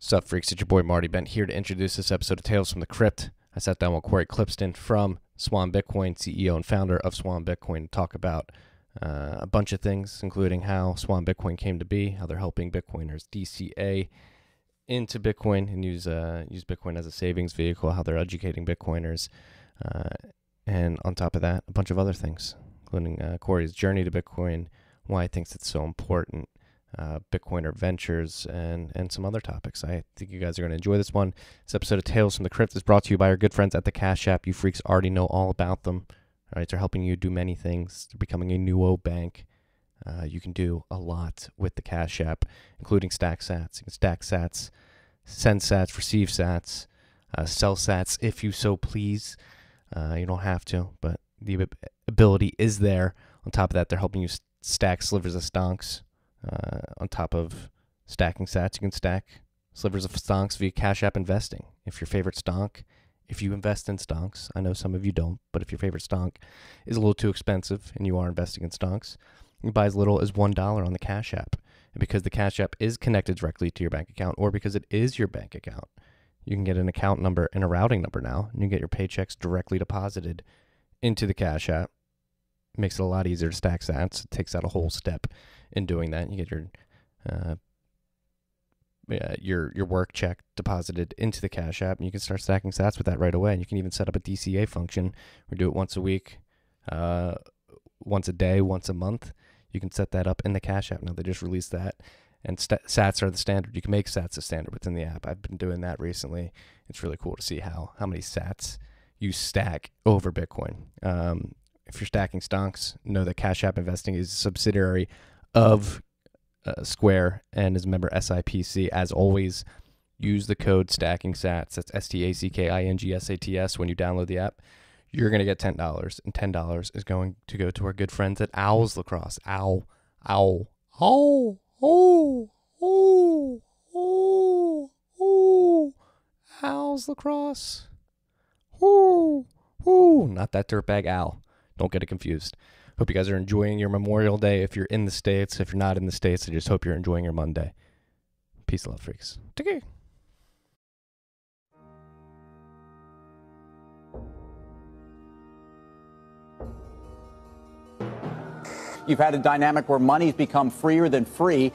Sup, freaks? It's your boy Marty Bent here to introduce this episode of Tales from the Crypt. I sat down with Cory Klippsten from Swan Bitcoin, CEO and founder of Swan Bitcoin, to talk about uh, a bunch of things, including how Swan Bitcoin came to be, how they're helping Bitcoiners DCA into Bitcoin and use uh, use Bitcoin as a savings vehicle, how they're educating Bitcoiners, uh, and on top of that, a bunch of other things, including uh, Cory's journey to Bitcoin, why he thinks it's so important, uh, Bitcoiner ventures, and and some other topics. I think you guys are going to enjoy this one. This episode of Tales from the Crypt is brought to you by our good friends at the Cash App. You freaks already know all about them. Right, they're helping you do many things. They're becoming a neobank. Uh, you can do a lot with the Cash App, including stack sats. You can stack sats, send sats, receive sats, uh, sell sats if you so please. Uh, you don't have to, but the ability is there. On top of that, they're helping you stack slivers of stonks. Uh, on top of stacking sats, you can stack slivers of stonks via Cash App investing. If your favorite stonk, if you invest in stonks, I know some of you don't, but if your favorite stonk is a little too expensive and you are investing in stonks, you buy as little as $1 on the Cash App. And because the Cash App is connected directly to your bank account, or because it is your bank account, you can get an account number and a routing number now, and you get your paychecks directly deposited into the Cash App. makes it a lot easier to stack sats. It takes out a whole step in doing that. You get your uh, your your work check deposited into the Cash App, and you can start stacking Sats with that right away. And you can even set up a DCA function. We do it once a week, uh, once a day, once a month. You can set that up in the Cash App. Now they just released that, and st- Sats are the standard. You can make Sats a standard within the app. I've been doing that recently. It's really cool to see how how many Sats you stack over Bitcoin. Um, if you're stacking stonks, know that Cash App Investing is a subsidiary of uh, Square and is a member SIPC. As always, use the code Stacking Sats. That's S T A C K I N G S A T S when you download the app. You're gonna get ten dollars, and ten dollars is going to go to our good friends at Owls Lacrosse. Ow, ow, ow, oh, oh, oh, oh, Owls Lacrosse. Ooh, ooh, not that dirtbag owl. Don't get it confused. Hope you guys are enjoying your Memorial Day. If you're in the States, if you're not in the States, I just hope you're enjoying your Monday. Peace, love, freaks. Take care. You've had a dynamic where money's become freer than free.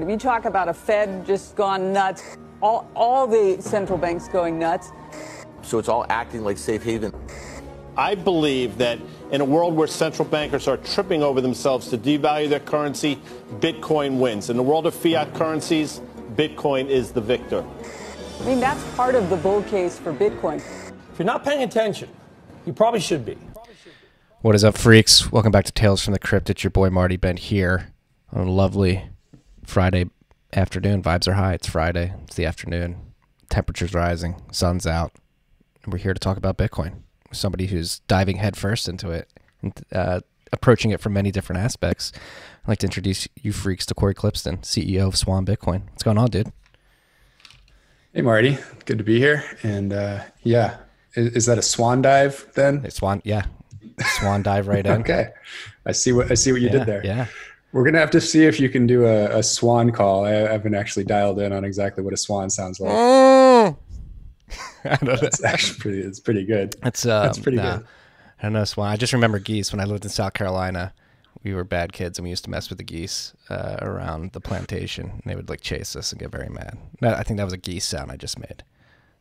If you talk about a Fed just gone nuts, all, all the central banks going nuts. So it's all acting like safe haven. I believe that in a world where central bankers are tripping over themselves to devalue their currency, Bitcoin wins. In the world of fiat currencies, Bitcoin is the victor. I mean, that's part of the bull case for Bitcoin. If you're not paying attention, you probably should be. What is up, freaks? Welcome back to Tales from the Crypt. It's your boy Marty Bent here on a lovely Friday afternoon. Vibes are high. It's Friday. It's the afternoon. Temperature's rising. Sun's out. And we're here to talk about Bitcoin somebody who's diving headfirst into it and uh, approaching it from many different aspects. I'd like to introduce you freaks to Cory Klippsten, CEO of Swan Bitcoin. What's going on, dude? Hey, Marty. Good to be here. And uh, yeah, is, is, that a swan dive then? It's swan, yeah, swan dive right in. okay, I see what I see what you yeah, did there. Yeah. We're gonna have to see if you can do a, a swan call. I haven't actually dialed in on exactly what a swan sounds like. Mm. That's actually pretty. It's pretty good. That's um, that's pretty nah, good. I don't know swan. I just remember geese when I lived in South Carolina. We were bad kids and we used to mess with the geese uh, around the plantation. And they would like chase us and get very mad. I think that was a geese sound I just made.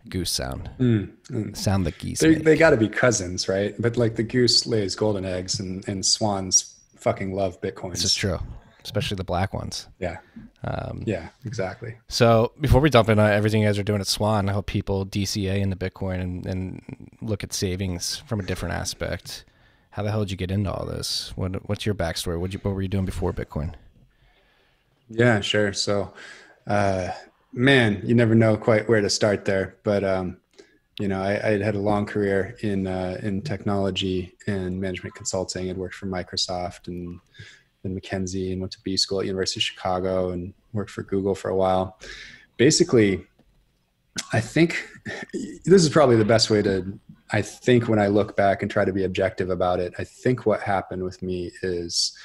Goose sound. Mm, mm. Sound the geese. They got to be cousins, right? But like the goose lays golden eggs, and, and swans fucking love bitcoins. This is true especially the black ones. Yeah. Um, yeah, exactly. So before we dump into everything you guys are doing at Swan, I hope people DCA into Bitcoin and, and look at savings from a different aspect. How the hell did you get into all this? What What's your backstory? What you What were you doing before Bitcoin? Yeah, sure. So, uh, man, you never know quite where to start there. But um, you know, I, I, had a long career in uh, in technology and management consulting. I'd worked for Microsoft and then McKinsey and went to B school at University of Chicago and worked for Google for a while. Basically, I think this is probably the best way to I think when I look back and try to be objective about it, I think what happened with me is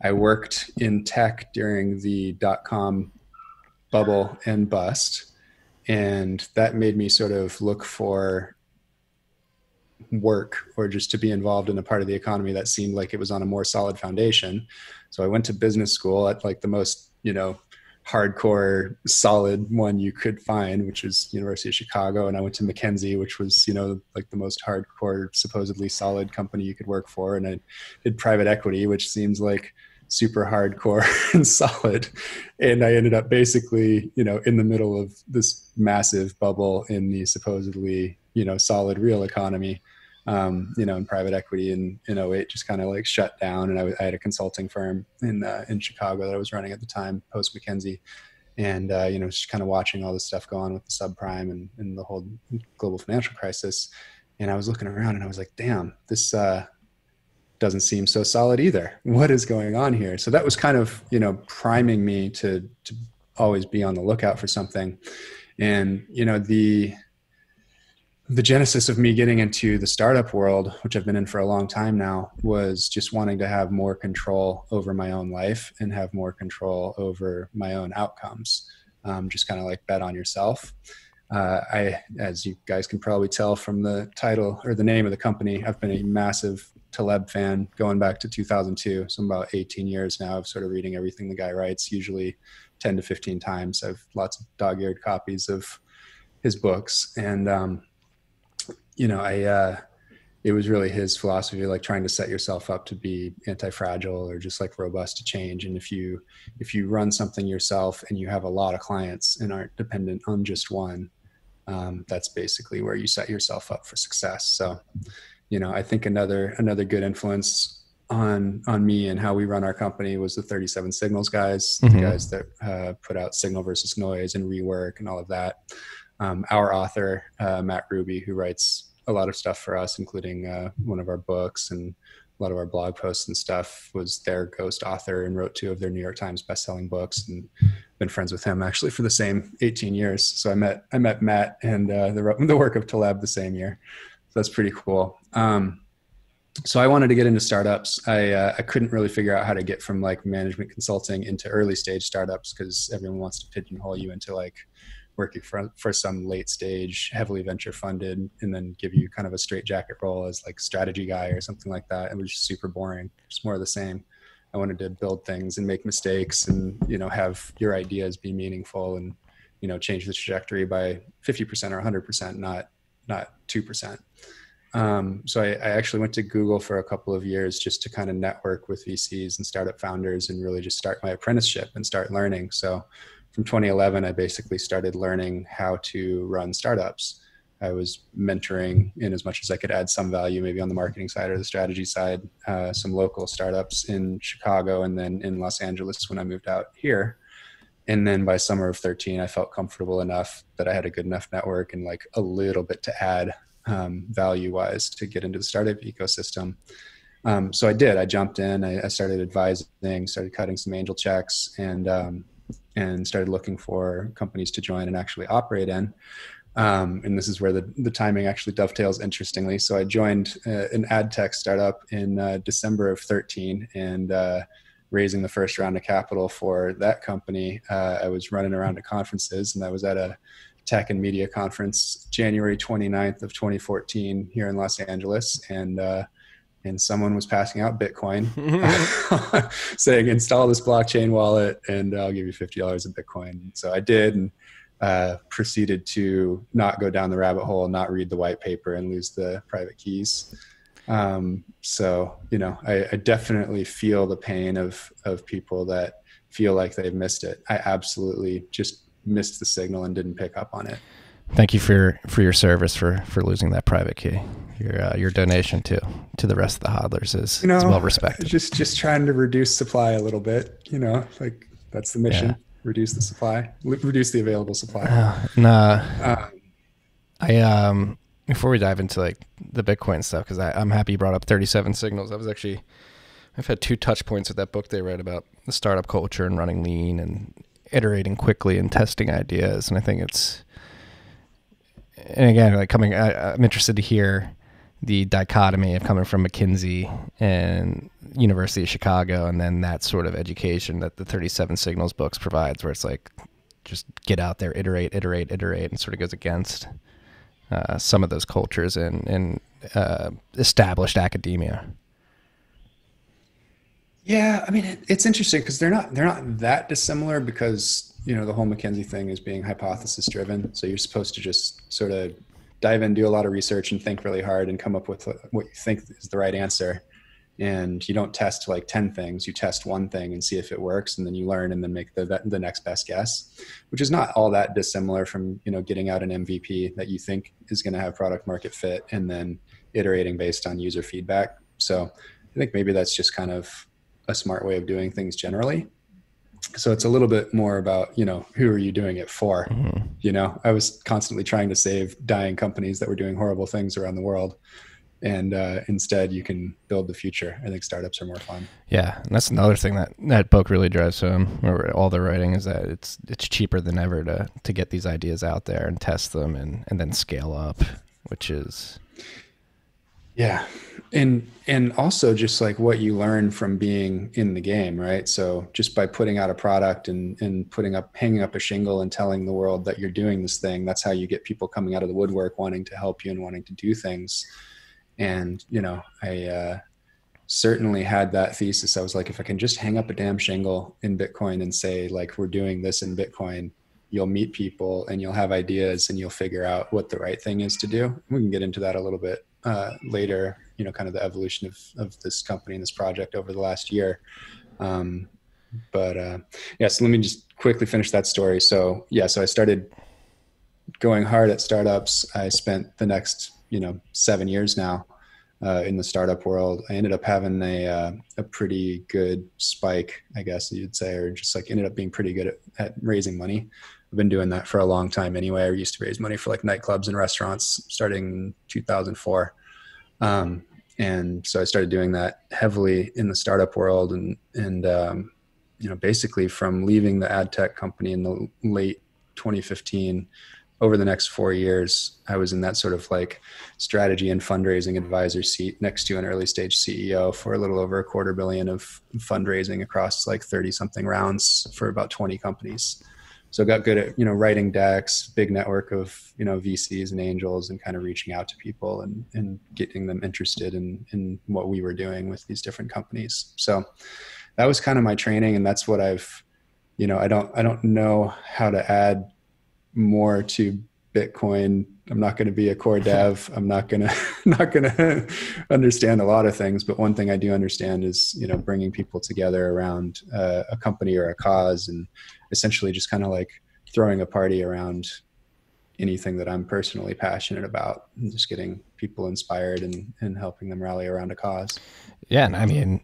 I worked in tech during the dot com bubble and bust. and that made me sort of look for work or just to be involved in a part of the economy that seemed like it was on a more solid foundation. So I went to business school at like the most, you know, hardcore solid one you could find which was university of chicago. And i went to mckinsey which was you know like the most hardcore supposedly solid company you could work for. And i did private equity which seems like super hardcore and solid. And i ended up basically you know in the middle of this massive bubble in the supposedly you know solid real economy um, you know, in private equity in, in 08 just kind of like shut down. And I, had a consulting firm in, uh, in Chicago that I was running at the time, post McKinsey. And, uh, you know, just kind of watching all this stuff go on with the subprime and, and the whole global financial crisis. And I was looking around and I was like, damn, this, uh, doesn't seem so solid either. What is going on here? So that was kind of, you know, priming me to, to always be on the lookout for something. And, you know, the, the genesis of me getting into the startup world, which I've been in for a long time now, was just wanting to have more control over my own life and have more control over my own outcomes. Um, just kind of like bet on yourself. Uh, I, as you guys can probably tell from the title or the name of the company, I've been a massive Taleb fan going back to 2002. So I'm about 18 years now of sort of reading everything the guy writes, usually 10 to 15 times. I've lots of dog-eared copies of his books, and um, you know, I, uh, it was really his philosophy, like trying to set yourself up to be anti-fragile or just like robust to change. And if you, if you run something yourself and you have a lot of clients and aren't dependent on just one, um, that's basically where you set yourself up for success. So, you know, I think another, another good influence on on me and how we run our company was the 37 signals guys mm-hmm. the guys that uh, put out signal versus noise and rework and all of that um, our author uh, Matt Ruby, who writes a lot of stuff for us, including uh, one of our books and a lot of our blog posts and stuff, was their ghost author and wrote two of their New York Times best-selling books. And been friends with him actually for the same 18 years. So I met I met Matt and uh, the the work of Taleb the same year. So that's pretty cool. Um, so I wanted to get into startups. I uh, I couldn't really figure out how to get from like management consulting into early stage startups because everyone wants to pigeonhole you into like working for, for some late stage, heavily venture funded, and then give you kind of a straight jacket role as like strategy guy or something like that. It was just super boring, just more of the same. I wanted to build things and make mistakes and, you know, have your ideas be meaningful and, you know, change the trajectory by 50% or 100%, not, not 2%. Um, so I, I, actually went to Google for a couple of years just to kind of network with VCs and startup founders and really just start my apprenticeship and start learning. So from 2011, I basically started learning how to run startups. I was mentoring in as much as I could add some value, maybe on the marketing side or the strategy side, uh, some local startups in Chicago and then in Los Angeles when I moved out here. And then by summer of 13, I felt comfortable enough that I had a good enough network and like a little bit to add um, value wise to get into the startup ecosystem. Um, so I did. I jumped in. I, I, started advising, started cutting some angel checks, and um, and started looking for companies to join and actually operate in. Um, and this is where the, the timing actually dovetails interestingly. So I joined uh, an ad tech startup in uh, December of 13 and uh, raising the first round of capital for that company. Uh, I was running around to conferences and I was at a tech and media conference January 29th of 2014 here in Los Angeles. And uh, and someone was passing out Bitcoin, saying install this blockchain wallet and I'll give you fifty dollars of Bitcoin. So I did, and uh, proceeded to not go down the rabbit hole, not read the white paper, and lose the private keys. Um, so you know, I, I definitely feel the pain of of people that feel like they've missed it. I absolutely just missed the signal and didn't pick up on it. Thank you for for your service for for losing that private key. Your uh, your donation to to the rest of the hodlers is, you know, is well respected. Just just trying to reduce supply a little bit. You know, like that's the mission. Yeah. Reduce the supply. Reduce the available supply. Uh, nah. Um, I um before we dive into like the Bitcoin stuff because I'm happy you brought up 37 signals. I was actually I've had two touch points with that book they read about the startup culture and running lean and iterating quickly and testing ideas. And I think it's and again, like coming, I, I'm interested to hear the dichotomy of coming from McKinsey and University of Chicago, and then that sort of education that the 37 Signals books provides, where it's like just get out there, iterate, iterate, iterate, and sort of goes against uh, some of those cultures in in uh, established academia. Yeah, I mean it, it's interesting because they're not they're not that dissimilar because you know the whole McKinsey thing is being hypothesis driven. So you're supposed to just sort of dive in, do a lot of research, and think really hard and come up with what you think is the right answer. And you don't test like ten things; you test one thing and see if it works, and then you learn and then make the the next best guess, which is not all that dissimilar from you know getting out an MVP that you think is going to have product market fit, and then iterating based on user feedback. So I think maybe that's just kind of a smart way of doing things generally so it's a little bit more about you know who are you doing it for? Mm-hmm. you know i was constantly trying to save dying companies that were doing horrible things around the world. And uh, instead you can build the future. I think startups are more fun. Yeah and that's another thing that that book really drives home or all the writing is that it's it's cheaper than ever to to get these ideas out there and test them and and then scale up which is yeah. And and also just like what you learn from being in the game, right? So just by putting out a product and and putting up hanging up a shingle and telling the world that you're doing this thing, that's how you get people coming out of the woodwork wanting to help you and wanting to do things. And, you know, I uh certainly had that thesis. I was like, if I can just hang up a damn shingle in Bitcoin and say, like, we're doing this in Bitcoin, you'll meet people and you'll have ideas and you'll figure out what the right thing is to do. We can get into that a little bit uh, later, you know, kind of the evolution of, of this company and this project over the last year. Um, but uh, yeah, so let me just quickly finish that story. So yeah, so I started going hard at startups. I spent the next, you know, seven years now uh, in the startup world. I ended up having a uh, a pretty good spike, I guess you'd say, or just like ended up being pretty good at, at raising money. I've been doing that for a long time anyway. I used to raise money for like nightclubs and restaurants starting 2004. Um, and so I started doing that heavily in the startup world and, and, um, you know, basically from leaving the ad tech company in the late 2015 over the next four years, I was in that sort of like strategy and fundraising advisor seat next to an early stage CEO for a little over a quarter billion of fundraising across like 30 something rounds for about 20 companies so got good at you know writing decks big network of you know vcs and angels and kind of reaching out to people and and getting them interested in in what we were doing with these different companies. So that was kind of my training and that's what i've you know i don't i don't know how to add more to bitcoin i'm not going to be a core dev i'm not going to not going to understand a lot of things but one thing i do understand is you know bringing people together around uh, a company or a cause and essentially just kind of like throwing a party around anything that I'm personally passionate about and just getting people inspired and, and helping them rally around a cause. Yeah. And I mean,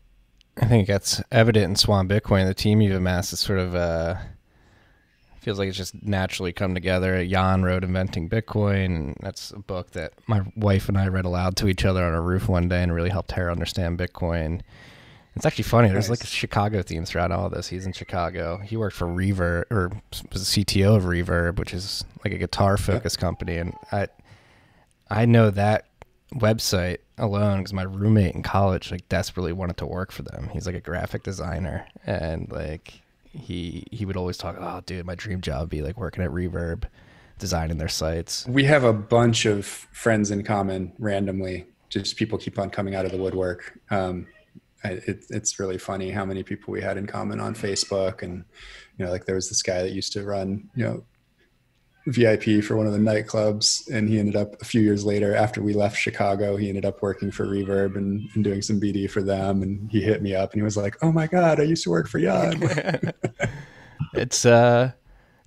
I think that's evident in Swan Bitcoin. The team you've amassed is sort of, uh, feels like it's just naturally come together. Yan wrote Inventing Bitcoin, and that's a book that my wife and I read aloud to each other on a roof one day and really helped her understand Bitcoin. It's actually funny. There's nice. like a Chicago theme throughout all this. He's in Chicago. He worked for Reverb or was the CTO of Reverb, which is like a guitar focused yep. company. And I, I know that website alone because my roommate in college like desperately wanted to work for them. He's like a graphic designer, and like he he would always talk. Oh, dude, my dream job would be like working at Reverb, designing their sites. We have a bunch of friends in common randomly. Just people keep on coming out of the woodwork. Um, it, it's really funny how many people we had in common on Facebook, and you know, like there was this guy that used to run, you know, VIP for one of the nightclubs, and he ended up a few years later after we left Chicago, he ended up working for Reverb and, and doing some BD for them, and he hit me up and he was like, "Oh my god, I used to work for Yan." it's uh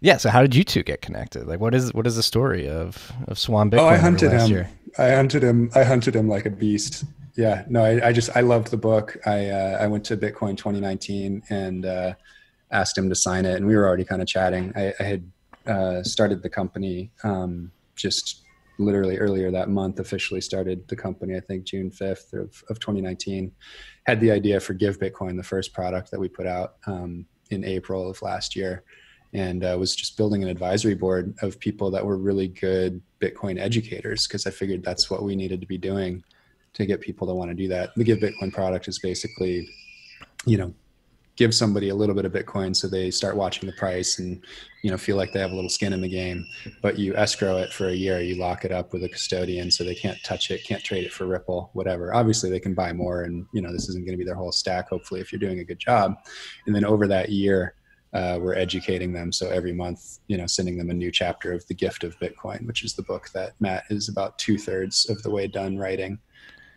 yeah so how did you two get connected? Like what is what is the story of of swan bitcoin oh i hunted him. year? i hunted him i hunted him like a beast. Yeah no I, I, just i loved the book. I uh, i went to bitcoin 2019 and uh, asked him to sign it and we were already kind of chatting. I, I had uh, started the company um, just literally earlier that month officially started the company i think june 5th of, of 2019 had the idea for give bitcoin the first product that we put out um, in april of last year and uh, was just building an advisory board of people that were really good bitcoin educators because i figured that's what we needed to be doing to get people to want to do that. The Give Bitcoin product is basically, you know, give somebody a little bit of Bitcoin so they start watching the price and you know feel like they have a little skin in the game. But you escrow it for a year, you lock it up with a custodian so they can't touch it, can't trade it for Ripple, whatever. Obviously, they can buy more, and you know this isn't going to be their whole stack. Hopefully, if you're doing a good job, and then over that year. Uh, we're educating them. So every month, you know, sending them a new chapter of The Gift of Bitcoin, which is the book that Matt is about two thirds of the way done writing.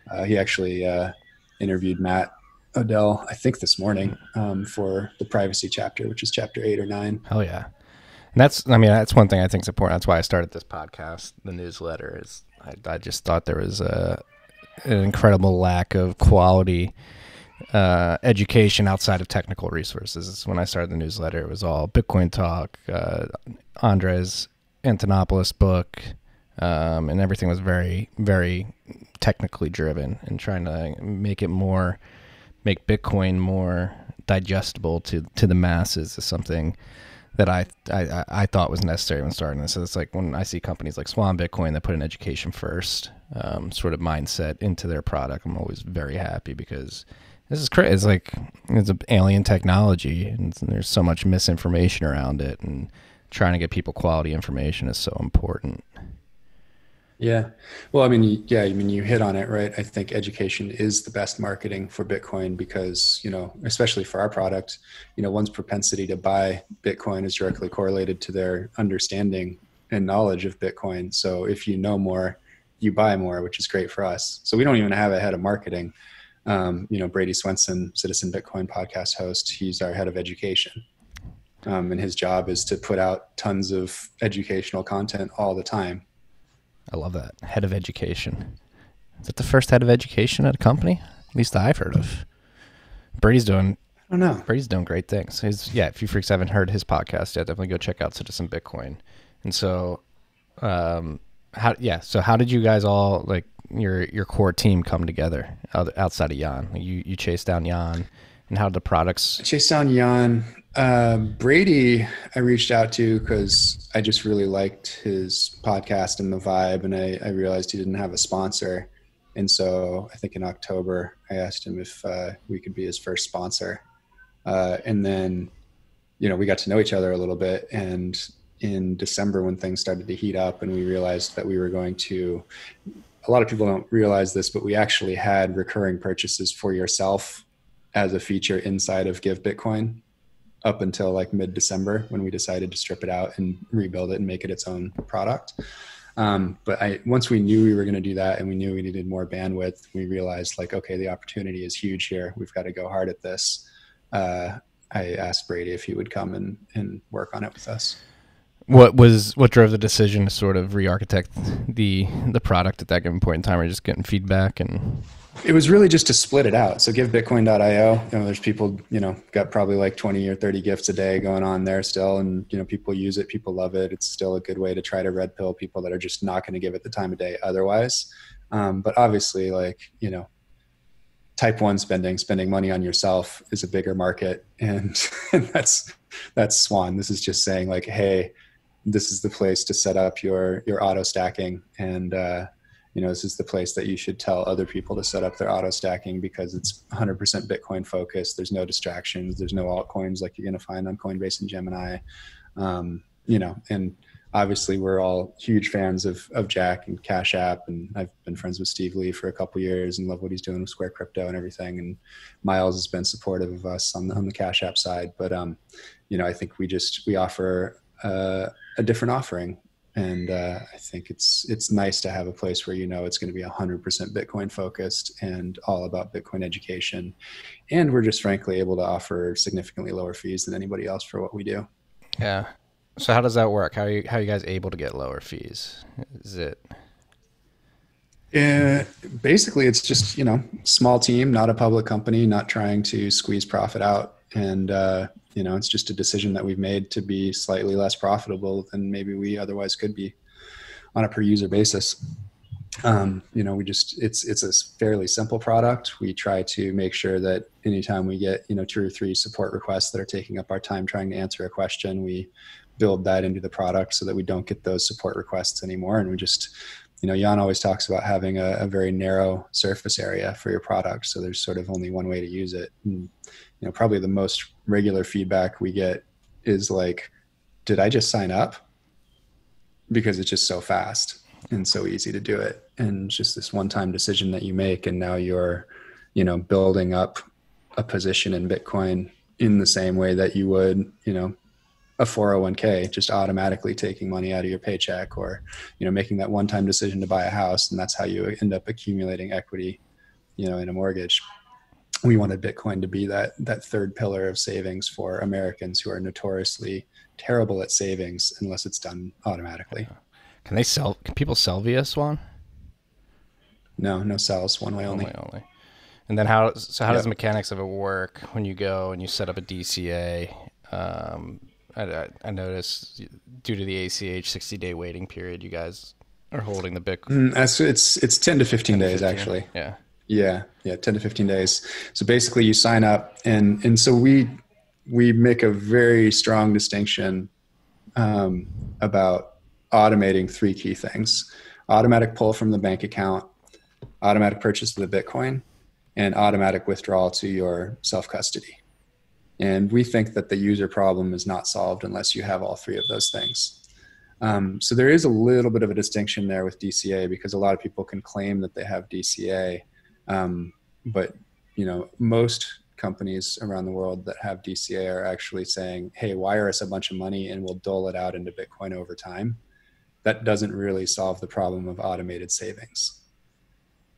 Uh, he actually uh, interviewed Matt Odell, I think this morning, um, for the privacy chapter, which is chapter eight or nine. Hell yeah. And that's, I mean, that's one thing I think is important. That's why I started this podcast, the newsletter. Is I, I just thought there was a an incredible lack of quality uh, education outside of technical resources. When I started the newsletter, it was all Bitcoin talk, uh, Andreas Antonopoulos book, um, and everything was very, very technically driven and trying to make it more make Bitcoin more digestible to to the masses is something that I, I I thought was necessary when starting this. So it's like when I see companies like Swan Bitcoin that put an education first um, sort of mindset into their product, I'm always very happy because this is crazy. It's like it's an alien technology, and there's so much misinformation around it, and trying to get people quality information is so important. Yeah. Well, I mean, yeah, I mean, you hit on it, right? I think education is the best marketing for Bitcoin because, you know, especially for our product, you know, one's propensity to buy Bitcoin is directly correlated to their understanding and knowledge of Bitcoin. So if you know more, you buy more, which is great for us. So we don't even have a head of marketing. Um, you know, Brady Swenson, Citizen Bitcoin podcast host, he's our head of education. Um, and his job is to put out tons of educational content all the time I love that. Head of education. Is that the first head of education at a company? At least I've heard of. Brady's doing. I don't know. Brady's doing great things. He's yeah. If you freaks haven't heard his podcast yet, definitely go check out Citizen Bitcoin. And so, um, how yeah. So how did you guys all like your your core team come together outside of Yan? You you chased down Yan, and how did the products? I chased down Yan. Uh, Brady, I reached out to because I just really liked his podcast and the vibe, and I, I, realized he didn't have a sponsor. And so I think in October, I asked him if uh, we could be his first sponsor. Uh, and then, you know, we got to know each other a little bit. And in December, when things started to heat up, and we realized that we were going to, a lot of people don't realize this, but we actually had recurring purchases for yourself as a feature inside of Give Bitcoin up until like mid December when we decided to strip it out and rebuild it and make it its own product. Um, but I once we knew we were going to do that and we knew we needed more bandwidth, we realized like, okay, the opportunity is huge here. We've got to go hard at this. Uh, I asked Brady if he would come and, and work on it with us. What was what drove the decision to sort of re-architect the the product at that given point in time? Or just getting feedback and it was really just to split it out. So give bitcoin.io, you know, there's people, you know, got probably like 20 or 30 gifts a day going on there still. And, you know, people use it, people love it. It's still a good way to try to red pill people that are just not going to give it the time of day otherwise. Um, but obviously like, you know, type one spending, spending money on yourself is a bigger market. And, and that's, that's Swan. This is just saying like, Hey, this is the place to set up your, your auto stacking and, uh, you know, this is the place that you should tell other people to set up their auto stacking because it's 100% Bitcoin focused. There's no distractions. There's no altcoins like you're going to find on Coinbase and Gemini. Um, you know, and obviously we're all huge fans of, of Jack and Cash App. And I've been friends with Steve Lee for a couple years and love what he's doing with Square Crypto and everything. And Miles has been supportive of us on the, on the Cash App side. But, um, you know, I think we just, we offer uh, a different offering and uh, I think it's it's nice to have a place where you know it's going to be 100% Bitcoin focused and all about Bitcoin education, and we're just frankly able to offer significantly lower fees than anybody else for what we do. Yeah. So how does that work? How are you how are you guys able to get lower fees? Is it? Uh, basically, it's just you know small team, not a public company, not trying to squeeze profit out, and uh, you know it's just a decision that we've made to be slightly less profitable than maybe we otherwise could be on a per user basis. Um, you know we just it's it's a fairly simple product. We try to make sure that anytime we get you know two or three support requests that are taking up our time trying to answer a question we build that into the product so that we don't get those support requests anymore. And we just you know Yan always talks about having a, a very narrow surface area for your product. So there's sort of only one way to use it. And you know probably the most regular feedback we get is like did i just sign up? Because it's just so fast and so easy to do it. And just this one time decision that you make and now you're you know building up a position in bitcoin in the same way that you would you know a 401k just automatically taking money out of your paycheck or you know making that one time decision to buy a house and that's how you end up accumulating equity you know in a mortgage we wanted bitcoin to be that that third pillar of savings for americans who are notoriously terrible at savings unless it's done automatically Can they sell? Can people sell via Swan? no no sells one way only Only, only. And then how? So how does the mechanics of it work when you go and you set up a DCA? Um, I, I, noticed due to the ACH 60 day waiting period, you guys are holding the Bitcoin. Mm, it's it's 10 to 15 days actually Yeah. Yeah, yeah, ten to fifteen days. So basically, you sign up, and and so we we make a very strong distinction um, about automating three key things: automatic pull from the bank account, automatic purchase of the Bitcoin, and automatic withdrawal to your self custody. And we think that the user problem is not solved unless you have all three of those things. Um, so there is a little bit of a distinction there with DCA because a lot of people can claim that they have DCA, um, but you know most companies around the world that have DCA are actually saying, "Hey, wire us a bunch of money and we'll dole it out into Bitcoin over time." That doesn't really solve the problem of automated savings.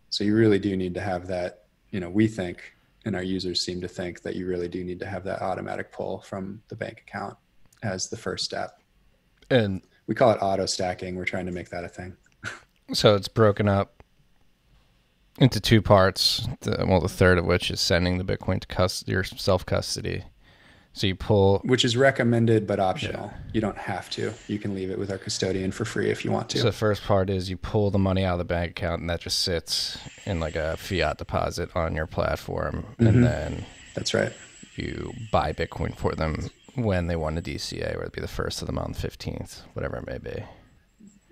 So you really do need to have that. You know, we think, and our users seem to think that you really do need to have that automatic pull from the bank account as the first step. And We call it auto stacking. We're trying to make that a thing. so it's broken up into two parts. The, well, the third of which is sending the Bitcoin to cus- your self custody. So you pull. which is recommended but optional. You don't have to. You can leave it with our custodian for free if you want to. So the first part is you pull the money out of the bank account, and that just sits in like a fiat deposit on your platform, Mm-hmm. and then That's right. you buy Bitcoin for them when they want a DCA, whether it be the first of the month, fifteenth, whatever it may be.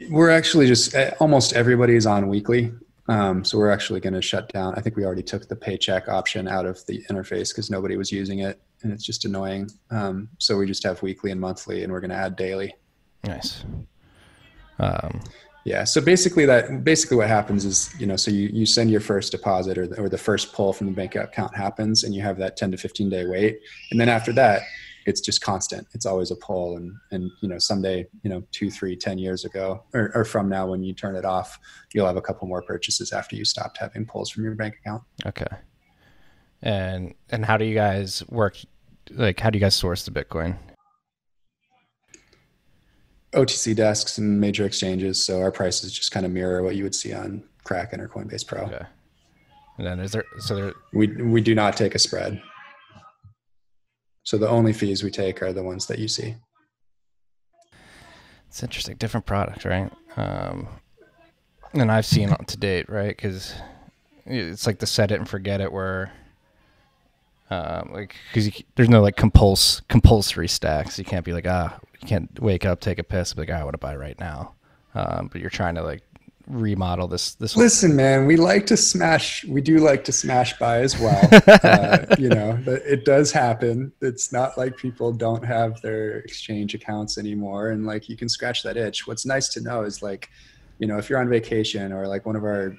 We're actually just eh, almost everybody's on weekly. Um, so we're actually going to shut down. I think we already took the paycheck option out of the interface because nobody was using it, and it's just annoying. Um, so we just have weekly and monthly, and we're going to add daily. Nice. Um, Yeah. So basically, that basically what happens is you know, so you you send your first deposit or the, or the first pull from the bank account happens, and you have that ten to fifteen day wait, and then after that, it's just constant. It's always a pull, and and you know, someday, you know, two, three, ten years ago, or, or from now, when you turn it off, you'll have a couple more purchases after you stopped having pulls from your bank account. okay. And and how do you guys work? Like, how do you guys source the Bitcoin? OTC desks and major exchanges, so our prices just kind of mirror what you would see on Kraken or Coinbase Pro. Okay. And then is there so there We we do not take a spread. So the only fees we take are the ones that you see. It's interesting, different product, right? Um, and I've seen to date, right? Because it's like the set it and forget it, where um, like because there's no like compuls compulsory stacks. You can't be like ah, you can't wake up, take a piss, be like ah, I want to buy right now. Um, but you're trying to like remodel this this. Listen, man, we like to smash. We do like to smash buy as well. uh, you know, but it does happen. It's not like people don't have their exchange accounts anymore, and like you can scratch that itch. What's nice to know is like, you know, if you're on vacation or like one of our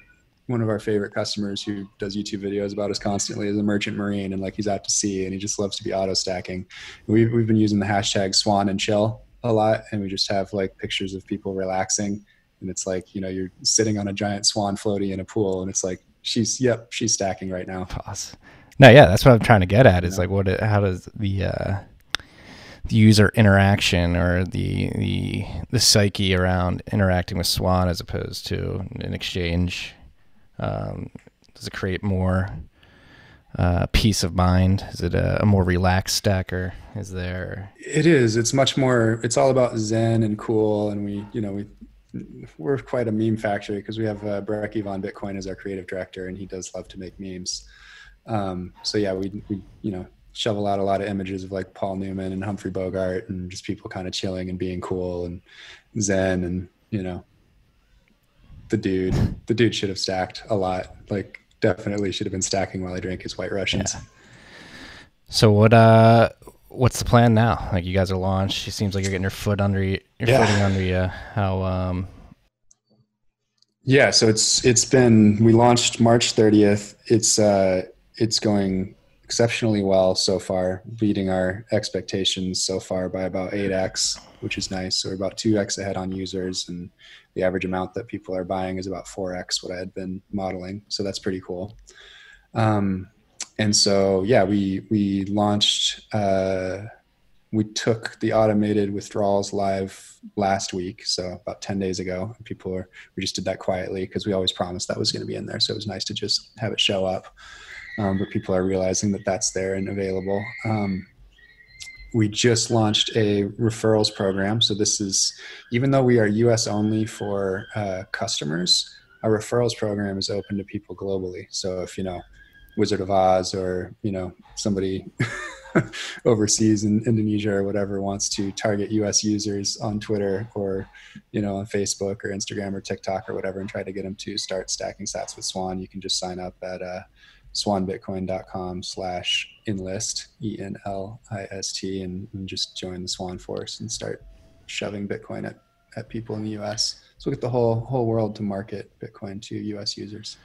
one of our favorite customers who does YouTube videos about us constantly is a merchant marine, and like he's out to sea and he just loves to be auto stacking. We've we've been using the hashtag Swan and Chill a lot, and we just have like pictures of people relaxing and it's like you know you're sitting on a giant swan floaty in a pool and it's like she's yep she's stacking right now Pause. No, yeah, that's what I'm trying to get at. Is like what? It, how does the uh, the user interaction or the the the psyche around interacting with Swan as opposed to an exchange? Um, does it create more uh, peace of mind? Is it a, a more relaxed stacker? Is there? it is it's much more it's all about zen and cool and we you know we we're quite a meme factory because we have uh, Brekkie Bitcoin as our creative director and he does love to make memes. Um, so yeah we, we you know shovel out a lot of images of like Paul Newman and Humphrey Bogart and just people kind of chilling and being cool and zen and you know the dude the dude should have stacked a lot like definitely should have been stacking while he drank his white russians. So what uh what's the plan now? Like you guys are launched. It seems like you're getting your foot under you, your Yeah. footing under you. How um Yeah, so it's it's been we launched March 30th. It's uh it's going exceptionally well so far, beating our expectations so far by about 8x, which is nice. So we're about 2x ahead on users and the average amount that people are buying is about 4x what I had been modeling. So that's pretty cool. Um and so yeah, we we launched uh we took the automated withdrawals live last week, so about 10 days ago. People are, we just did that quietly because we always promised that was going to be in there. So it was nice to just have it show up. Um, but people are realizing that that's there and available. Um, we just launched a referrals program. So this is, even though we are US only for uh, customers, our referrals program is open to people globally. So if, you know, Wizard of Oz or, you know, somebody overseas in Indonesia or whatever wants to target US users on Twitter or you know on Facebook or Instagram or TikTok or whatever and try to get them to start stacking sats with Swan, you can just sign up at uh, swanbitcoin.com slash enlist E-N-L-I-S-T and, and just join the Swan force and start shoving Bitcoin at, at people in the US. So we get the whole whole world to market Bitcoin to US users.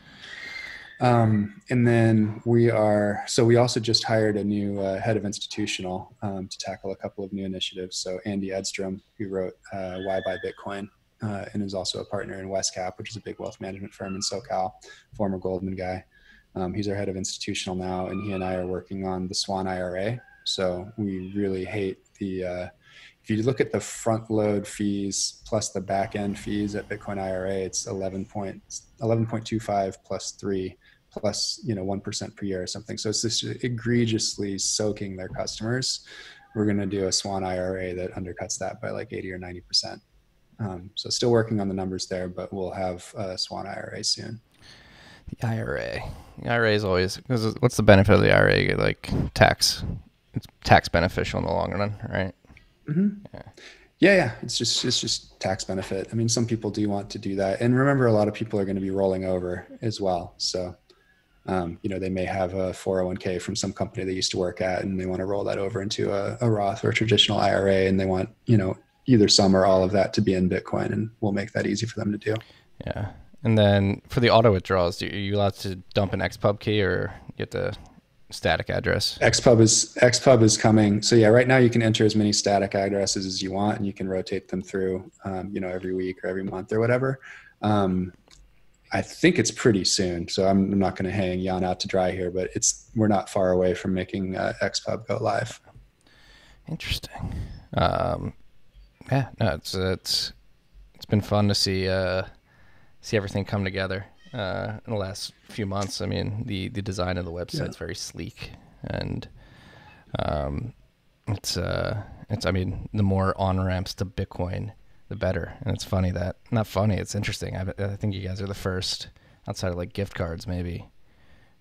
Um, and then we are, so we also just hired a new uh, head of institutional um, to tackle a couple of new initiatives. So Andy Edstrom, who wrote uh, Why Buy Bitcoin uh, and is also a partner in Westcap, which is a big wealth management firm in SoCal, former Goldman guy. Um, he's our head of institutional now, and he and I are working on the Swan IRA. So we really hate the, uh, if you look at the front load fees plus the back end fees at Bitcoin IRA, it's 11 point, 11.25 plus three plus you know 1% per year or something. So it's just egregiously soaking their customers. We're going to do a swan ira that undercuts that by like 80 or 90% um, so still working on the numbers there but we'll have a swan ira soon. The IRA. The IRA is always because what's the benefit of the IRA? Like tax. It's tax beneficial in the long run, right? yeah. Yeah it's just it's just tax benefit. I mean some people do want to do that. And remember a lot of people are going to be rolling over as well. So um, you know they may have a 401k from some company they used to work at and they want to roll that over into a, a roth or a traditional ira and they want you know either some or all of that to be in bitcoin and we'll make that easy for them to do Yeah. And then for the auto withdrawals, are you allowed to dump an XPub key or get the static address? xpub is xpub is coming so yeah right now you can enter as many static addresses as you want and you can rotate them through um, you know every week or every month or whatever um, i think it's pretty soon so i'm, I'm not going to hang Yan out to dry here but it's we're not far away from making uh, xpub go live Interesting. Um, yeah, no, it's it's it's been fun to see uh, see everything come together uh, in the last few months. I mean, the the design of the website's very sleek, and um, it's uh, it's I mean, the more on ramps to Bitcoin, the better. And it's funny that not funny. It's interesting. I, I think you guys are the first outside of like gift cards, maybe,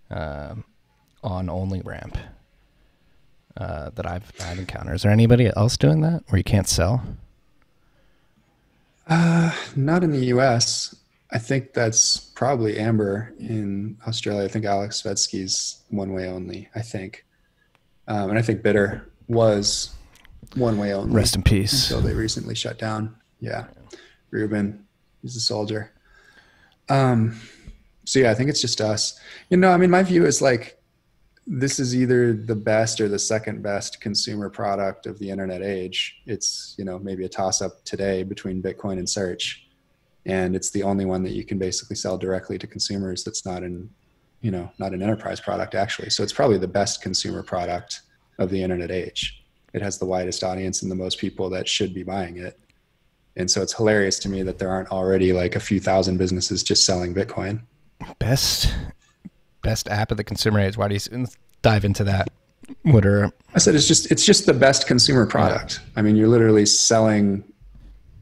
um, on only ramp uh, that I've I've encountered. Is there anybody else doing that where you can't sell? not in the us i think that's probably amber in australia i think alex Svetski's one way only i think um, and i think Bittr was one way only Rest in peace. until they recently shut down. Yeah, Ruben, he's a soldier. Um, so yeah, I think it's just us. You know, I mean, my view is like this is either the best or the second best consumer product of the internet age. It's you know maybe a toss up today between Bitcoin and search, and it's the only one that you can basically sell directly to consumers. That's not an you know not an enterprise product actually. So it's probably the best consumer product of the internet age it has the widest audience and the most people that should be buying it. And so it's hilarious to me that there aren't already like a few thousand businesses just selling Bitcoin. Best best app of the consumer age. Why do you dive into that? What are I said it's just it's just the best consumer product. I mean, you're literally selling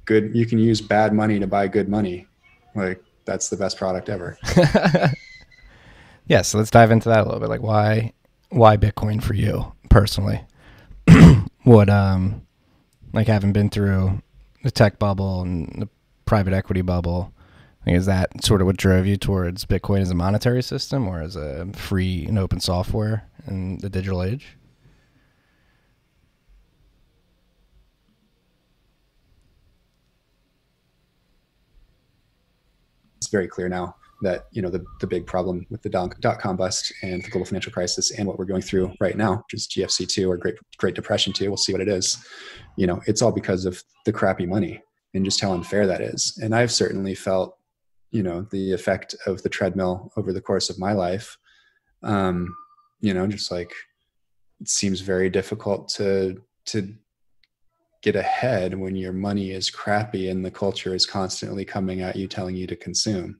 good you can use bad money to buy good money. Like that's the best product ever. yeah? So let's dive into that a little bit. Like why why Bitcoin for you personally? what um like having been through the tech bubble and the private equity bubble. Like, is that sort of what drove you towards Bitcoin as a monetary system or as a free and open software in the digital age? It's very clear now that you know the, the big problem with the dot com bust and the global financial crisis and what we're going through right now, which is GFC two or Great Great Depression two. We'll see what it is. You know, it's all because of the crappy money and just how unfair that is. And I've certainly felt, you know, the effect of the treadmill over the course of my life. Um, you know, just like it seems very difficult to to get ahead when your money is crappy and the culture is constantly coming at you telling you to consume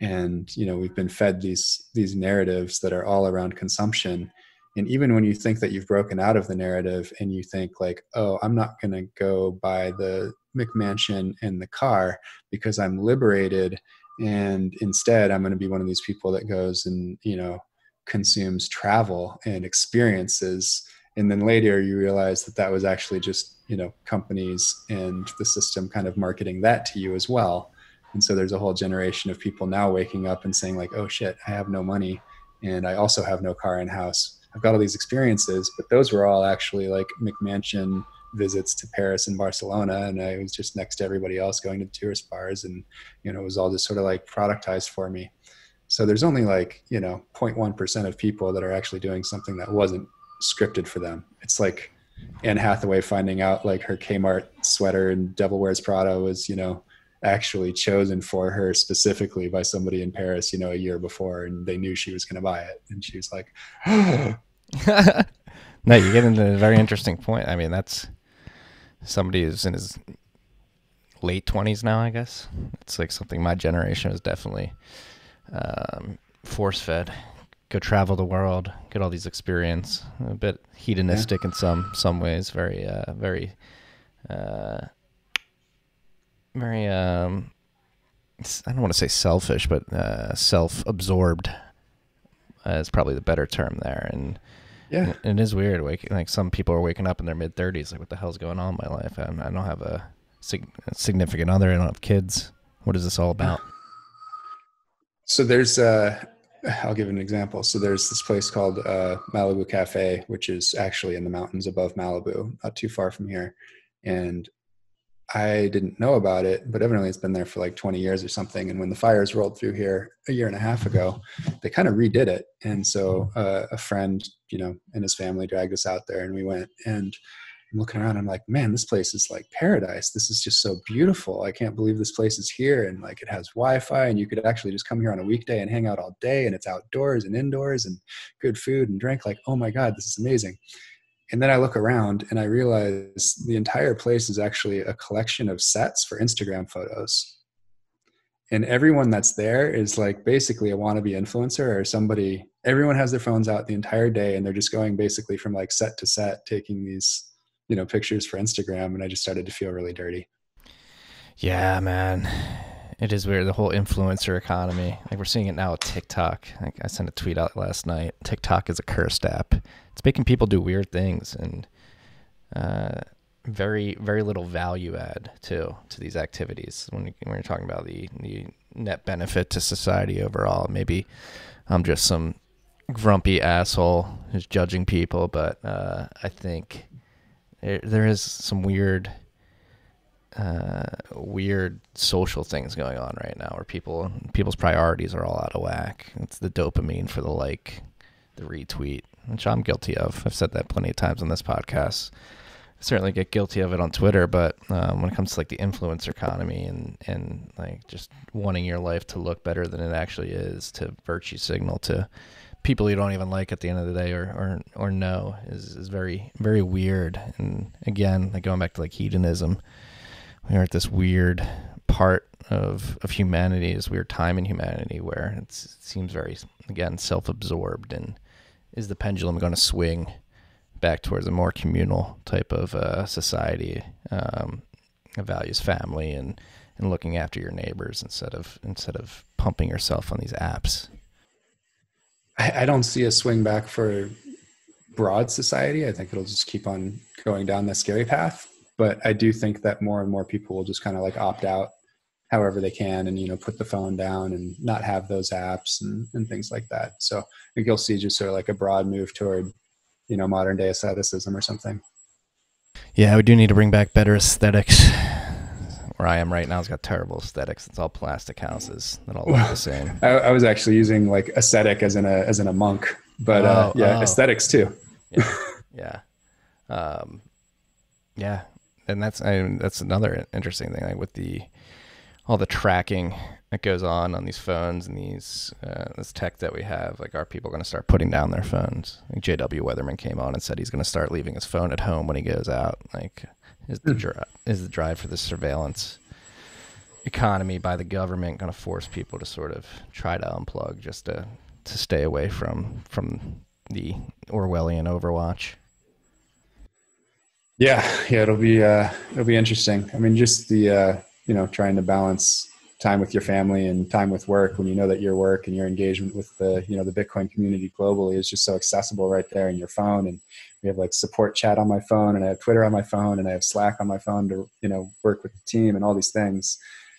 and you know we've been fed these these narratives that are all around consumption and even when you think that you've broken out of the narrative and you think like oh i'm not going to go buy the mcmansion and the car because i'm liberated and instead i'm going to be one of these people that goes and you know consumes travel and experiences and then later you realize that that was actually just you know companies and the system kind of marketing that to you as well. And so there's a whole generation of people now waking up and saying like oh shit i have no money and i also have no car in house i've got all these experiences but those were all actually like mcmansion visits to paris and barcelona and i was just next to everybody else going to tourist bars and you know it was all just sort of like productized for me. So there's only like you know 0.1% of people that are actually doing something that wasn't scripted for them. It's like anne hathaway finding out like her kmart sweater and devil wears prada was you know actually chosen for her specifically by somebody in Paris, you know, a year before, and they knew she was going to buy it, and she was like, oh, "No, you get into a very interesting point. I mean, that's somebody who's in his late twenties now. I guess it's like something my generation was definitely um, force fed. Go travel the world, get all these experience. A bit hedonistic yeah. in some some ways, very uh, very." Uh, very um I don't want to say selfish, but uh, self-absorbed uh, is probably the better term there. And yeah, it is weird. Waking like some people are waking up in their mid thirties. Like, what the hell's going on in my life? I, I don't have a, sig- a, significant other. I don't have kids. What is this all about? So there's, uh, I'll give an example. So there's this place called uh, Malibu Cafe, which is actually in the mountains above Malibu, not too far from here. And I didn't know about it, but evidently it's been there for like 20 years or something. And when the fires rolled through here a year and a half ago, they kind of redid it. And so uh, a friend, you know, and his family dragged us out there and we went and I'm looking around. I'm like, man, this place is like paradise. This is just so beautiful. I can't believe this place is here. And like it has Wi Fi and you could actually just come here on a weekday and hang out all day and it's outdoors and indoors and good food and drink. Like, oh my God, this is amazing and then I look around and I realize the entire place is actually a collection of sets for Instagram photos. And everyone that's there is like basically a wannabe influencer or somebody, everyone has their phones out the entire day and they're just going basically from like set to set, taking these, you know, pictures for Instagram. And I just started to feel really dirty. Yeah, man. It is weird. The whole influencer economy. Like we're seeing it now with TikTok. Like I sent a tweet out last night. TikTok is a cursed app it's making people do weird things and uh, very very little value add to to these activities when, when you're talking about the the net benefit to society overall. Maybe I'm just some grumpy asshole who's judging people, but uh, I think there, there is some weird. Uh, weird social things going on right now where people people's priorities are all out of whack. It's the dopamine for the like, the retweet, which I'm guilty of. I've said that plenty of times on this podcast. I certainly get guilty of it on Twitter, but um, when it comes to like the influencer economy and and like just wanting your life to look better than it actually is, to virtue signal to people you don't even like at the end of the day or or, or know is, is very very weird. And again, like going back to like hedonism, we are at this weird part of of humanity, this weird time in humanity where it seems very again self absorbed and is the pendulum going to swing back towards a more communal type of uh, society um, that values family and and looking after your neighbors instead of instead of pumping yourself on these apps. I, I don't see a swing back for broad society. I think it'll just keep on going down the scary path. But I do think that more and more people will just kind of like opt out however they can and you know put the phone down and not have those apps and, and things like that so i think you'll see just sort of like a broad move toward you know modern day asceticism or something yeah we do need to bring back better aesthetics where I am right now has got terrible aesthetics. It's all plastic houses that all look the same. I, I was actually using like aesthetic as in a as in a monk, but uh, Oh, yeah, oh. aesthetics too. Yeah, yeah, um, yeah. And that's I mean, that's another interesting thing, like with the all the tracking that goes on on these phones and these uh, this tech that we have. Like, are people going to start putting down their phones? Like J.W. Weatherman came on and said he's going to start leaving his phone at home when he goes out. Like, is the dri- is the drive for the surveillance economy by the government going to force people to sort of try to unplug just to to stay away from from the Orwellian Overwatch? Yeah, yeah, it'll be uh, it'll be interesting. I mean, just the uh, you know trying to balance time with your family and time with work when you know that your work and your engagement with the you know the Bitcoin community globally is just so accessible right there in your phone. And we have like support chat on my phone, and I have Twitter on my phone, and I have Slack on my phone to you know work with the team and all these things.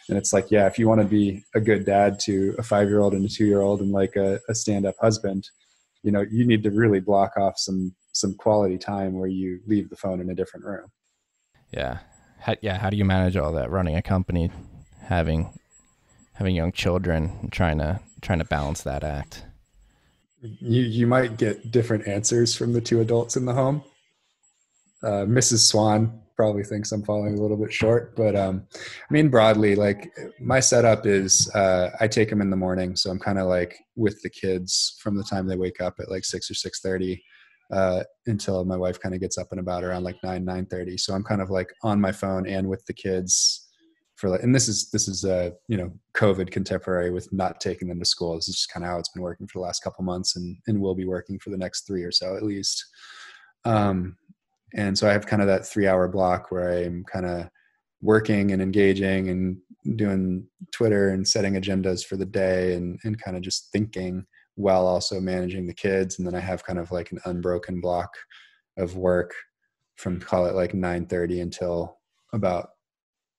And it's like, yeah, if you want to be a good dad to a five year old and a two year old and like a, a stand up husband, you know, you need to really block off some some quality time where you leave the phone in a different room. Yeah, how, yeah. How do you manage all that? Running a company, having having young children, trying to trying to balance that act. You you might get different answers from the two adults in the home. Uh, Mrs. Swan probably thinks I'm falling a little bit short, but um, I mean broadly, like my setup is uh, I take them in the morning, so I'm kind of like with the kids from the time they wake up at like six or six thirty uh, until my wife kind of gets up and about around like nine nine thirty. So I'm kind of like on my phone and with the kids for like, and this is this is uh you know COVID contemporary with not taking them to school. This is just kind of how it's been working for the last couple months, and and will be working for the next three or so at least. Um, and so I have kind of that three hour block where I'm kind of working and engaging and doing Twitter and setting agendas for the day and and kind of just thinking while also managing the kids. And then I have kind of like an unbroken block of work from call it like 9:30 until about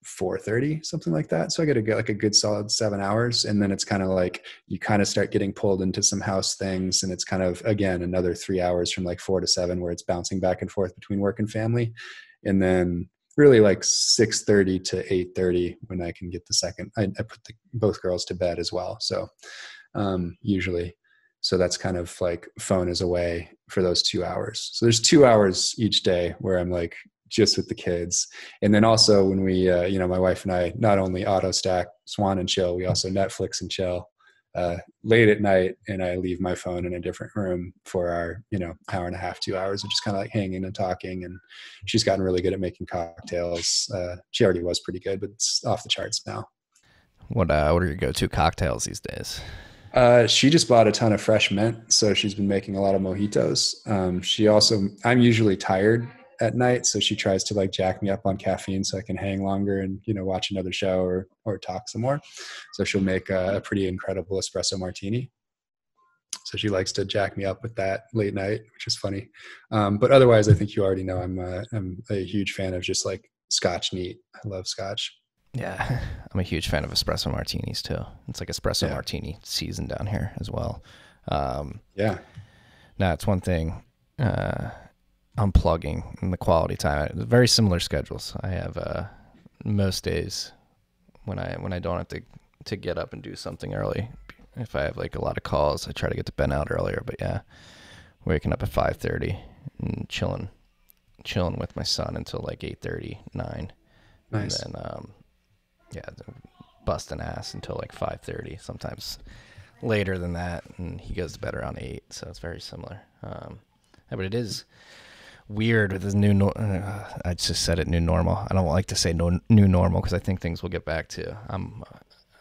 4:30 something like that. So i get get like a good solid 7 hours. And then it's kind of like you kind of start getting pulled into some house things. And it's kind of again another 3 hours from like 4 to 7 where it's bouncing back and forth between work and family. And then really like 6:30 to 8:30 when i can get the second i, I put the, both girls to bed as well. So um usually so that's kind of like phone is away for those 2 hours so there's 2 hours each day where i'm like just with the kids. And then also when we, uh, you know, my wife and I not only auto stack Swan and chill, we also Netflix and chill uh, late at night. And I leave my phone in a different room for our, you know, hour and a half, two hours of just kind of like hanging and talking. And she's gotten really good at making cocktails. Uh, she already was pretty good, but it's off the charts now. What uh, what are your go to cocktails these days? Uh, she just bought a ton of fresh mint, so she's been making a lot of mojitos. Um, she also, I'm usually tired at night so she tries to like jack me up on caffeine so i can hang longer and you know watch another show or or talk some more. So she'll make a, a pretty incredible espresso martini. So she likes to jack me up with that late night which is funny. Um, but otherwise i think you already know i'm uh, i'm a huge fan of just like scotch neat. I love scotch Yeah, I'm a huge fan of espresso martinis too. It's like espresso Yeah. martini season down here as well. Um, yeah Now it's one thing uh, unplugging and the quality time. Very similar schedules. I have uh, most days when I when I don't have to to get up and do something early. If I have like a lot of calls, I try to get to bed out earlier. But yeah, waking up at five thirty and chilling, chilling with my son until like eight thirty nine, nice and then um, yeah, busting ass until like five thirty. Sometimes later than that, and he goes to bed around eight. So it's very similar. Um, yeah, but it is weird with this new. Nor- uh, I just said it, new normal. I don't like to say no, new normal because I think things will get back to. Um,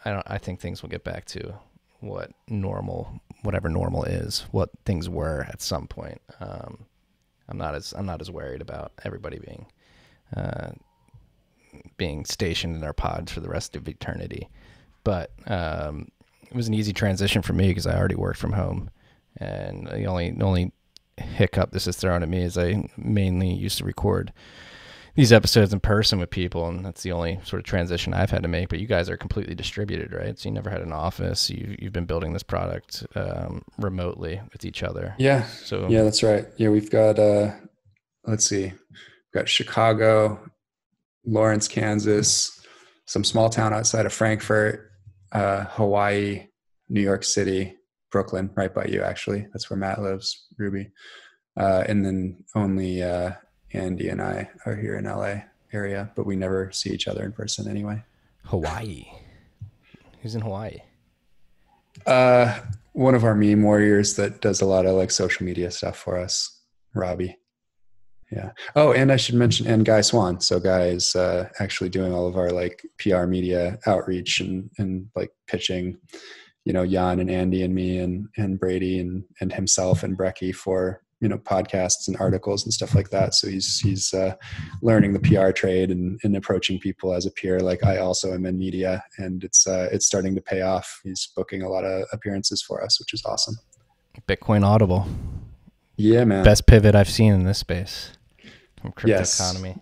I don't. I think things will get back to what normal, whatever normal is, what things were at some point. Um, I'm not as I'm not as worried about everybody being uh, being stationed in our pods for the rest of eternity. But um, it was an easy transition for me because I already worked from home, and the only the only hiccup this is thrown at me is I mainly used to record these episodes in person with people, and that's the only sort of transition I've had to make. But you guys are completely distributed, right? So you never had an office. You you've been building this product um, remotely with each other. yeah So Yeah, that's right. Yeah, we've got uh let's see. We've got Chicago, Lawrence, Kansas, some small town outside of Frankfurt, uh, Hawaii, New York City, Brooklyn, right by you, actually. That's where Matt lives, Ruby. Uh, and then only uh, Andy and I are here in LA area, but we never see each other in person anyway. Hawaii. Who's in Hawaii? Uh, one of our meme warriors that does a lot of like social media stuff for us, Robbie. Yeah. Oh, and I should mention, and Guy Swan. So Guy is uh, actually doing all of our like PR media outreach and and like pitching, you know, Yan and Andy and me and and Brady and and himself and Brekkie for you know podcasts and articles and stuff like that. So he's he's uh, learning the PR trade and, and approaching people as a peer. Like I also am in media, and it's uh, it's starting to pay off. He's booking a lot of appearances for us, which is awesome. Bitcoin Audible. Yeah, man. Best pivot I've seen in this space from crypto Yes. economy.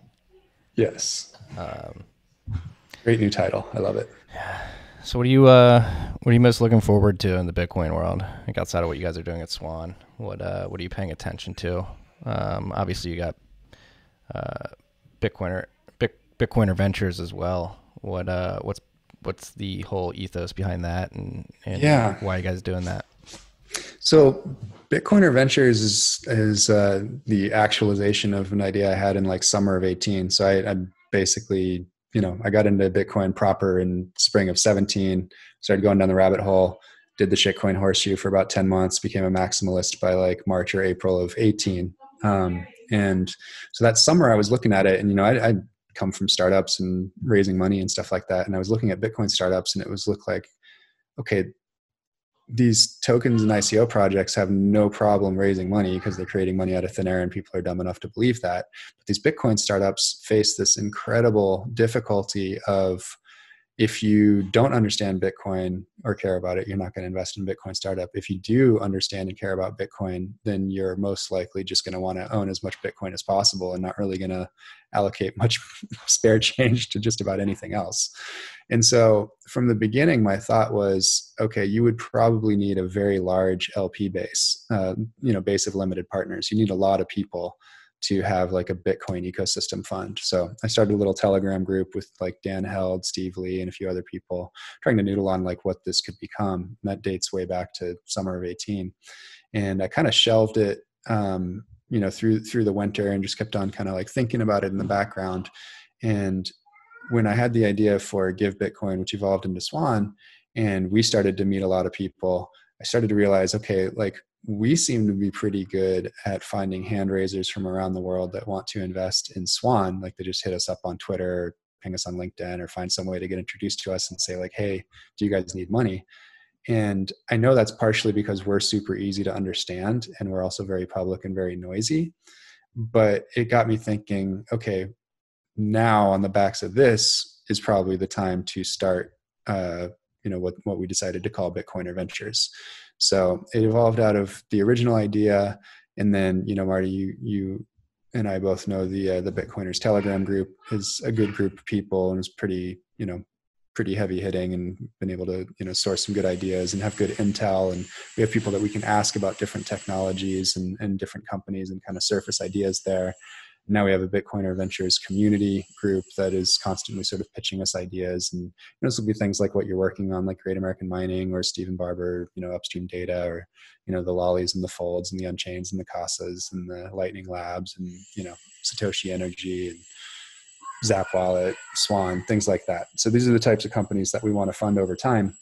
Yes. Um, Great new title. I love it. So what are you uh what are you most looking forward to in the Bitcoin world? Like outside of what you guys are doing at Swan, what uh what are you paying attention to? Um, obviously you got uh, Bitcoiner Bit, Bitcoiner Ventures as well. What uh what's what's the whole ethos behind that and, and Yeah. why are you guys doing that? So Bitcoiner Ventures is is uh, the actualization of an idea I had in like summer of 18. So I, I basically, you know, I got into Bitcoin proper in spring of 17. Started going down the rabbit hole. Did the shitcoin horseshoe for about 10 months. Became a maximalist by like March or April of 18. Um, and so that summer I was looking at it, and you know, I, I'd come from startups and raising money and stuff like that. And I was looking at Bitcoin startups, and it was look like, okay, these tokens and ICO projects have no problem raising money because they're creating money out of thin air and people are dumb enough to believe that. But these Bitcoin startups face this incredible difficulty of if you don't understand Bitcoin or care about it, you're not going to invest in Bitcoin startup. If you do understand and care about Bitcoin, then you're most likely just going to want to own as much Bitcoin as possible and not really going to allocate much spare change to just about anything else. And so from the beginning, my thought was, okay, you would probably need a very large LP base, uh, you know, base of limited partners. You need a lot of people to have like a Bitcoin ecosystem fund. So I started a little Telegram group with like Dan Held, Steve Lee, and a few other people trying to noodle on like what this could become. And that dates way back to summer of 18. And I kind of shelved it, um, you know, through through the winter and just kept on kind of like thinking about it in the background. And when I had the idea for Give Bitcoin, which evolved into Swan, and we started to meet a lot of people, I started to realize, okay, like we seem to be pretty good at finding hand raisers from around the world that want to invest in Swan. Like they just hit us up on Twitter, ping us on LinkedIn, or find some way to get introduced to us and say, like, hey, do you guys need money? And I know that's partially because we're super easy to understand and we're also very public and very noisy. But it got me thinking, okay, now on the backs of this is probably the time to start uh, you know what what we decided to call bitcoiner ventures so it evolved out of the original idea. And then you know marty you you and i both know the uh, the bitcoiners telegram group is a good group of people and is pretty you know pretty heavy hitting and been able to you know source some good ideas and have good intel. And we have people that we can ask about different technologies and, and different companies and kind of surface ideas there now we have a Bitcoiner Ventures community group that is constantly sort of pitching us ideas, and you know, this will be things like what you're working on, like Great American Mining or Steve Barbour, you know, Upstream Data, or you know, the Lollies and the Folds and the Unchains and the Casas and the Lightning Labs and you know, Satoshi Energy and Zap Wallet, Swan, things like that. So these are the types of companies that we want to fund over time.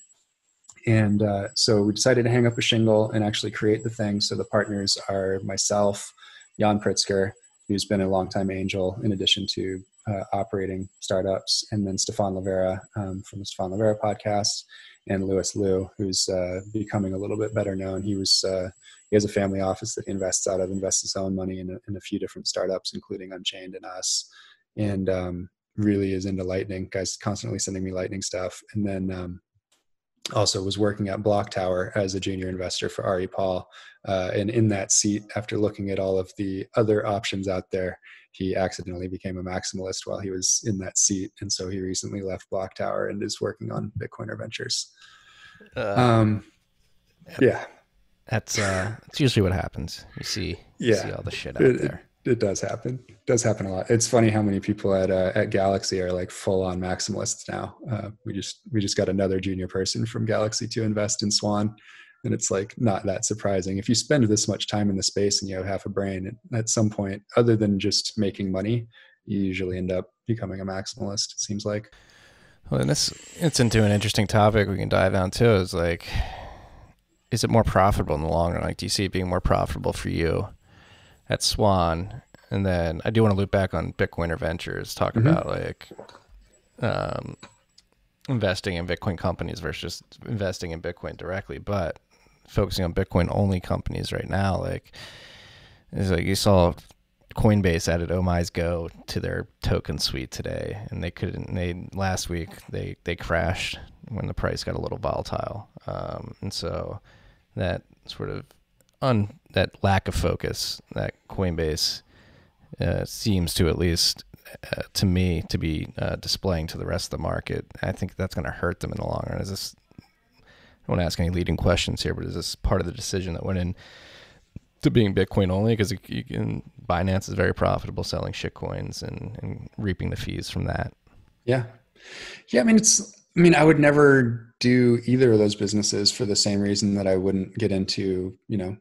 And uh, so we decided to hang up a shingle and actually create the thing. So the partners are myself, Yan Pritzker, who's been a longtime angel in addition to uh, operating startups, and then Stephan Livera um, from the Stephan Livera podcast, and Louis Liu, who's uh, becoming a little bit better known. He was uh, he has a family office that he invests out of, invests his own money in a, in a few different startups, including Unchained and us, and um, really is into Lightning. Guys, constantly sending me Lightning stuff, and then. Um, also was working at BlockTower as a junior investor for Ari Paul. Uh, and in that seat, after looking at all of the other options out there, he accidentally became a maximalist while he was in that seat. And so he recently left BlockTower and is working on Bitcoiner Ventures. Uh, Um, yeah. that's uh that's usually what happens. You see you Yeah. see all the shit out it- there. It does happen. It does happen a lot. It's funny how many people at uh, at Galaxy are like full on maximalists now. Uh, we just we just got another junior person from Galaxy to invest in Swan, and it's like not that surprising. If you spend this much time in the space and you have half a brain, at some point, other than just making money, you usually end up becoming a maximalist. It seems like. Well, and this it's into an interesting topic we can dive down too. Is like, is it more profitable in the long run? Like, do you see it being more profitable for you at Swan? And then I do want to loop back on Bitcoiner Ventures, talk Mm-hmm. about like um, investing in Bitcoin companies versus just investing in Bitcoin directly, but focusing on Bitcoin only companies right now, like it's like you saw Coinbase added OmiseGO to their token suite today, and they couldn't. They last week they they crashed when the price got a little volatile, um, and so that sort of un that lack of focus that Coinbase uh, seems to at least uh, to me to be uh, displaying to the rest of the market. I think that's going to hurt them in the long run. Is this? I won't ask any leading questions here, but is this part of the decision that went in to being Bitcoin only? Because you can Binance is very profitable selling shit coins and, and reaping the fees from that. Yeah. Yeah. I mean, it's, I mean, I would never do either of those businesses for the same reason that I wouldn't get into, you know,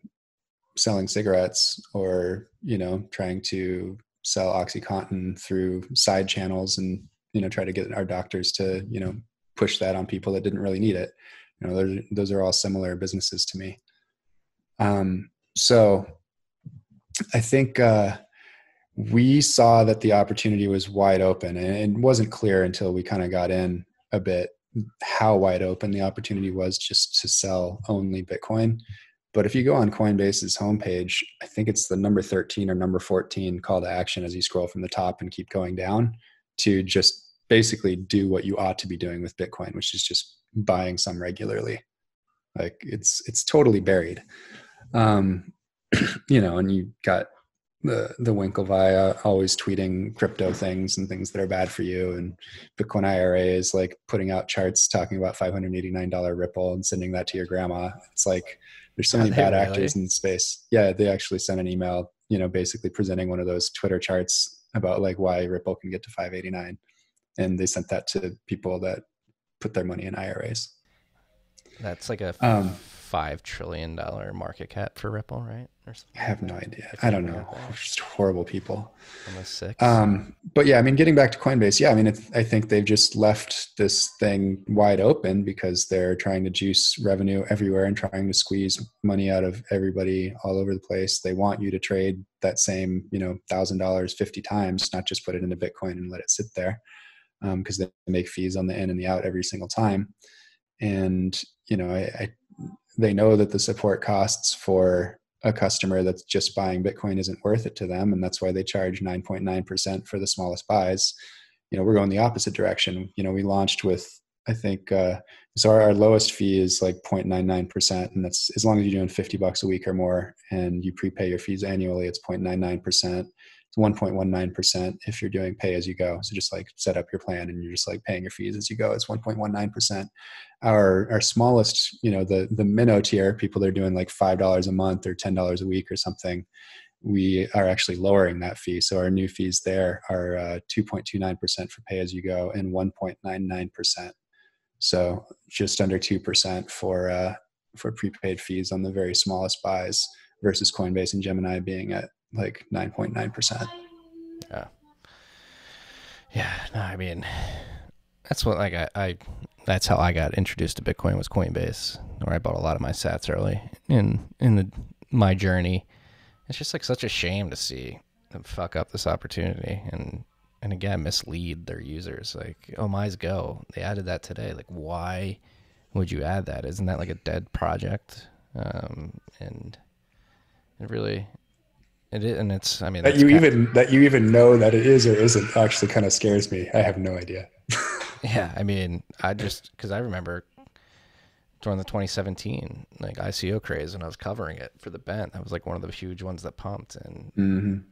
selling cigarettes or, you know, trying to sell Oxycontin through side channels and, you know, try to get our doctors to, you know, push that on people that didn't really need it. You know, those, those are all similar businesses to me. Um, so I think, uh, we saw that the opportunity was wide open and it wasn't clear until we kind of got in a bit how wide open the opportunity was just to sell only bitcoin but if you go on coinbase's homepage i think it's the number 13 or number 14 call to action as you scroll from the top and keep going down to just basically do what you ought to be doing with bitcoin which is just buying some regularly. Like it's it's totally buried. Um you know and you got the the Winklevi always tweeting crypto things and things that are bad for you, and Bitcoin IRA is like putting out charts talking about five hundred eighty nine dollar Ripple and sending that to your grandma. It's like there's so many bad really? actors in the space. Yeah, they actually sent an email, you know, basically presenting one of those Twitter charts about like why Ripple can get to five eighty nine, and they sent that to people that put their money in IRAs. That's like a Um, five trillion dollar market cap for Ripple, right? Or something. I have no idea. I don't know. Just horrible people. Almost six. Um, but yeah, I mean, getting back to Coinbase, yeah, I mean, it's, I think they've just left this thing wide open because they're trying to juice revenue everywhere and trying to squeeze money out of everybody all over the place. They want you to trade that same, you know, thousand dollars fifty times, not just put it into Bitcoin and let it sit there, because they make fees on the in and the out every single time. And you know, I, I they know that the support costs for a customer that's just buying Bitcoin isn't worth it to them, and that's why they charge 9.9% for the smallest buys. You know, we're going the opposite direction. You know, we launched with I think uh, so. Our, our lowest fee is like 0.99%, and that's as long as you're doing 50 bucks a week or more, and you prepay your fees annually. It's 0.99%. It's 1.19% if you're doing pay as you go. So just like set up your plan, and you're just like paying your fees as you go. It's 1.19% our our smallest you know the the minnow tier people that are doing like five dollars a month or ten dollars a week or something we are actually lowering that fee so our new fees there are uh, 2.29% for pay as you go and 1.99% so just under 2% for uh, for prepaid fees on the very smallest buys versus coinbase and gemini being at like 9.9% yeah. Yeah. No, I mean, that's what like I, I that's how I got introduced to Bitcoin was Coinbase, where I bought a lot of my Sats early in in the my journey. It's just like such a shame to see them fuck up this opportunity and and again mislead their users. Like, oh my's go, they added that today. Like, why would you add that? Isn't that like a dead project? Um, and it really, it is, and it's. I mean, that you even that you even know that it is or isn't actually kind of scares me i have no idea Yeah, I mean, I just because I remember during the 2017 like ICO craze and I was covering it for the bent, that was like one of the huge ones that pumped, and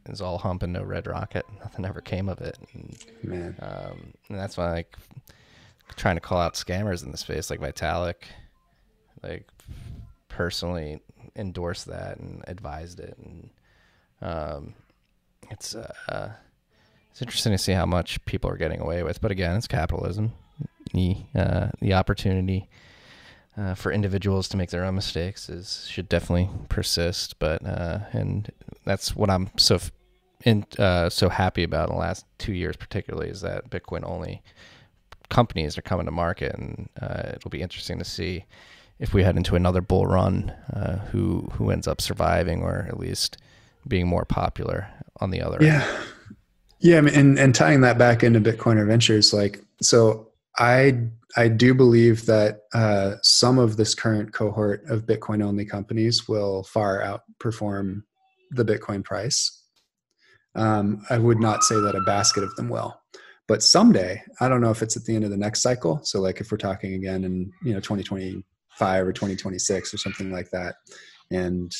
it was all hump and no red rocket. Nothing ever came of it, and, man um, and that's why like trying to call out scammers in the space like Vitalik, like personally endorsed that and advised it, and um, it's uh, it's interesting to see how much people are getting away with. But again, it's capitalism. The uh, the opportunity uh, for individuals to make their own mistakes is should definitely persist. But uh, and that's what I'm so f- in uh, so happy about in the last two years, particularly, is that Bitcoin only companies are coming to market, and uh, it'll be interesting to see if we head into another bull run, uh, who who ends up surviving or at least being more popular on the other. Yeah, end. yeah, I mean, and and tying that back into Bitcoiner Ventures, like so, I I do believe that uh, some of this current cohort of Bitcoin only companies will far outperform the Bitcoin price. Um, I would not say that a basket of them will, but someday, I don't know if it's at the end of the next cycle. So, like if we're talking again in you know 2025 or 2026 or something like that, and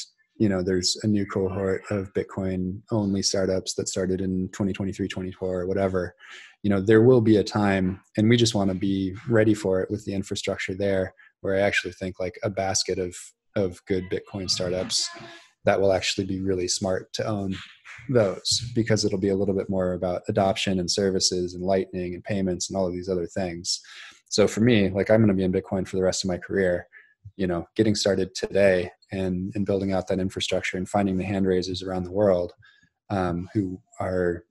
you know there's a new cohort of bitcoin only startups that started in 2023 24 or whatever. You know there will be a time and we just want to be ready for it with the infrastructure there where i actually think like a basket of of good bitcoin startups that will actually be really smart to own those because it'll be a little bit more about adoption and services and lightning and payments and all of these other things. So for me like i'm going to be in bitcoin for the rest of my career you know getting started today and and building out that infrastructure and finding the hand raisers around the world um, who are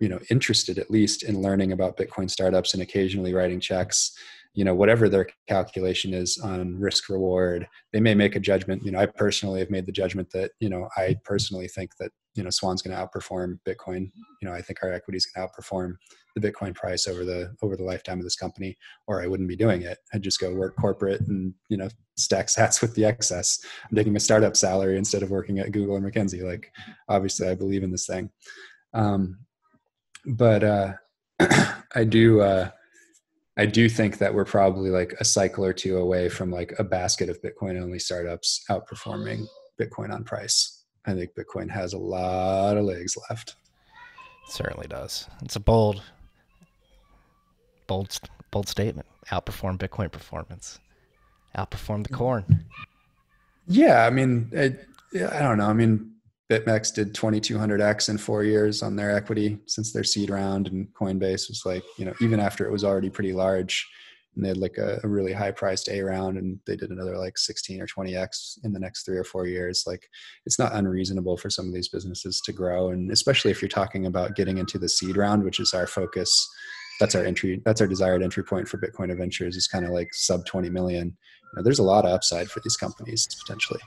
you know interested at least in learning about bitcoin startups and occasionally writing checks you know whatever their calculation is on risk reward they may make a judgment. You know i personally have made the judgment that you know i personally think that you know swan's going to outperform bitcoin. You know i think our equity is going to outperform the bitcoin price over the over the lifetime of this company or i wouldn't be doing it. I'd just go work corporate and you know stack sats with the excess. I'm taking a startup salary instead of working at google or mckinsey like obviously i believe in this thing. Um, but uh, i do uh, I do think that we're probably like a cycle or two away from like a basket of Bitcoin only startups outperforming Bitcoin on price. I think Bitcoin has a lot of legs left. It certainly does. It's a bold, bold, bold statement. Outperform Bitcoin performance. Outperform the mm. corn. Yeah, I mean, I, I don't know. I mean, BitMEX did 2200x in four years on their equity since their seed round, and Coinbase was like, you know, even after it was already pretty large, and they had like a, a, really high priced A round, and they did another like 16 or 20x in the next three or four years. Like, it's not unreasonable for some of these businesses to grow, and especially if you're talking about getting into the seed round, which is our focus. That's our entry. That's our desired entry point for Bitcoin Ventures. Is kind of like sub 20 million. You know, there's a lot of upside for these companies potentially.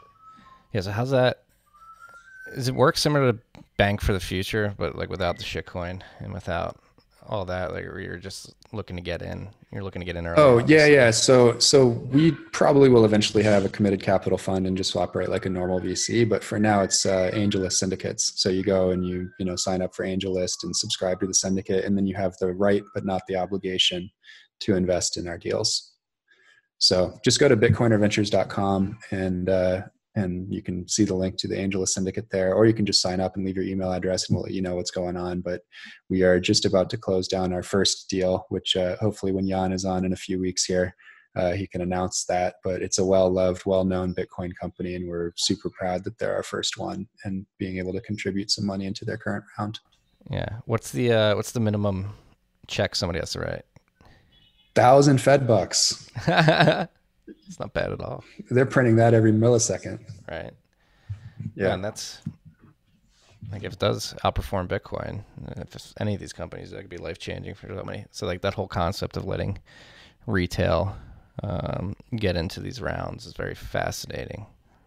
Yeah. So how's that? Does it work similar to Bank for the Future, but like without the shitcoin and without all that? Like you're just looking to get in. You're looking to get in early. Oh yeah, yeah. So so we probably will eventually have a committed capital fund and just operate like a normal VC. But for now, it's uh, AngelList syndicates. So you go and you you know sign up for AngelList and subscribe to the syndicate, and then you have the right but not the obligation to invest in our deals. So just go to bitcoinerventures.com and uh, and you can see the link to the AngelList Syndicate there, or you can just sign up and leave your email address, and we'll let you know what's going on. But we are just about to close down our first deal, which uh, hopefully, when Yan is on in a few weeks here, uh, he can announce that. But it's a well-loved, well-known Bitcoin company, and we're super proud that they're our first one and being able to contribute some money into their current round. Yeah. What's the uh, what's the minimum check somebody has to write? Thousand Fed bucks. It's not bad at all. They're printing that every millisecond. Right. Yeah. And that's like if it does outperform Bitcoin, if any of these companies, that could be life changing for so many. So like that whole concept of letting retail um, get into these rounds is very fascinating.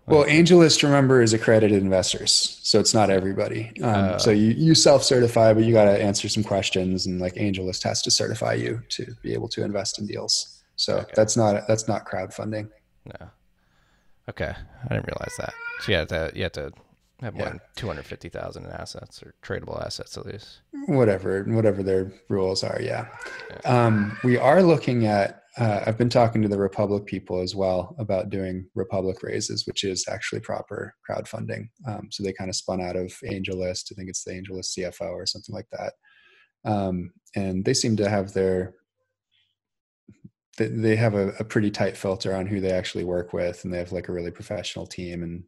Well, AngelList, remember, is accredited investors, so it's not everybody. Um, uh, so you, you self-certify, but you got to answer some questions, and like AngelList has to certify you to be able to invest in deals. So okay. that's not that's not crowdfunding. No. Okay, I didn't realize that. So you have to you have to have more yeah. than two hundred fifty thousand in assets or tradable assets at least. Whatever whatever their rules are, yeah. yeah. Um, we are looking at. Uh, I've been talking to the Republic people as well about doing Republic raises, which is actually proper crowdfunding. Um, so they kind of spun out of AngelList. I think it's the AngelList CFO or something like that. Um, and they seem to have their they have a, a, pretty tight filter on who they actually work with and they have like a really professional team and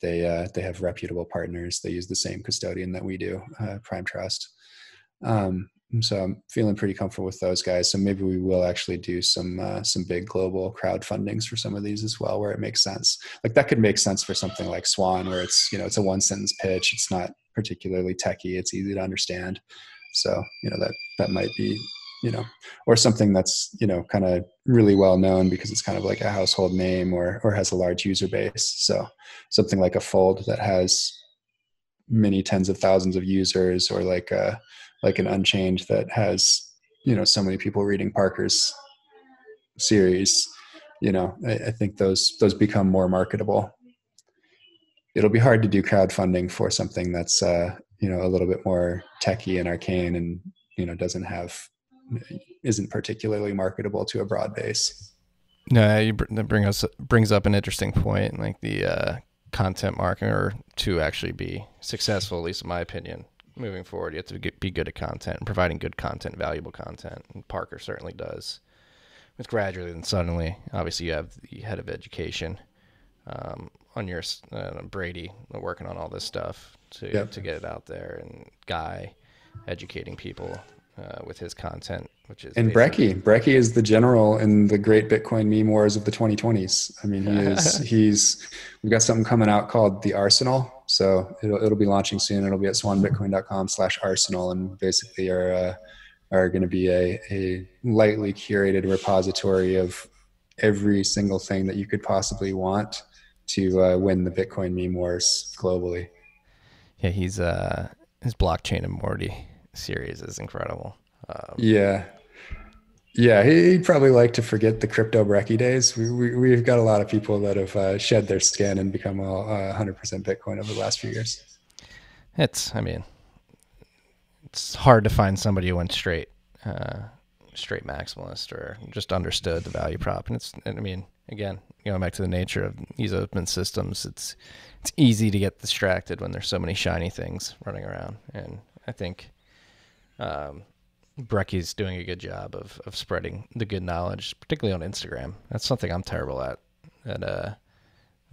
they uh, they have reputable partners. They use the same custodian that we do, uh, Prime Trust. Um, so I'm feeling pretty comfortable with those guys. So maybe we will actually do some uh, some big global crowdfundings for some of these as well, where it makes sense. Like that could make sense for something like Swan, where it's you know it's a one sentence pitch. It's not particularly techy. It's easy to understand. So you know that that might be you know or something that's you know kind of really well known because it's kind of like a household name or or has a large user base. So something like a Fold that has many tens of thousands of users, or like a like an Unchained that has you know so many people reading Parker's series. You know, I, I think those those become more marketable. It'll be hard to do crowdfunding for something that's uh, you know a little bit more techy and arcane, and you know doesn't have isn't particularly marketable to a broad base. No, you br- that bring us brings up an interesting point, like the uh, content marketer to actually be successful, at least in my opinion, moving forward. You have to get, be good at content and providing good content, valuable content. And Parker certainly does. With gradually and suddenly, obviously, you have the head of education um, on your uh, Brady working on all this stuff to Yep. to get it out there, and Guy educating people uh, with his content, which is And basically- Brekkie, Brekkie is the general in the great Bitcoin meme wars of the 2020s. I mean, he is. he's. We've got something coming out called the Arsenal. So it'll it'll be launching soon. It'll be at swanbitcoin.com/arsenal, and basically are uh, are going to be a a lightly curated repository of every single thing that you could possibly want to uh, win the Bitcoin meme wars globally. Yeah, he's uh his blockchain and Morty series is incredible. Um, Yeah. Yeah, he- he'd probably like to forget the crypto brekkie days. We, we, we've got a lot of people that have uh, shed their skin and become all, uh, 100% Bitcoin over the last few years. it's I mean, it's hard to find somebody who went straight, uh, straight maximalist or just understood the value prop. And it's and I mean, again, going back to the nature of these open systems, it's it's easy to get distracted when there's so many shiny things running around. And I think um, Brekkie's doing a good job of of spreading the good knowledge, particularly on Instagram. That's something I'm terrible at. That uh,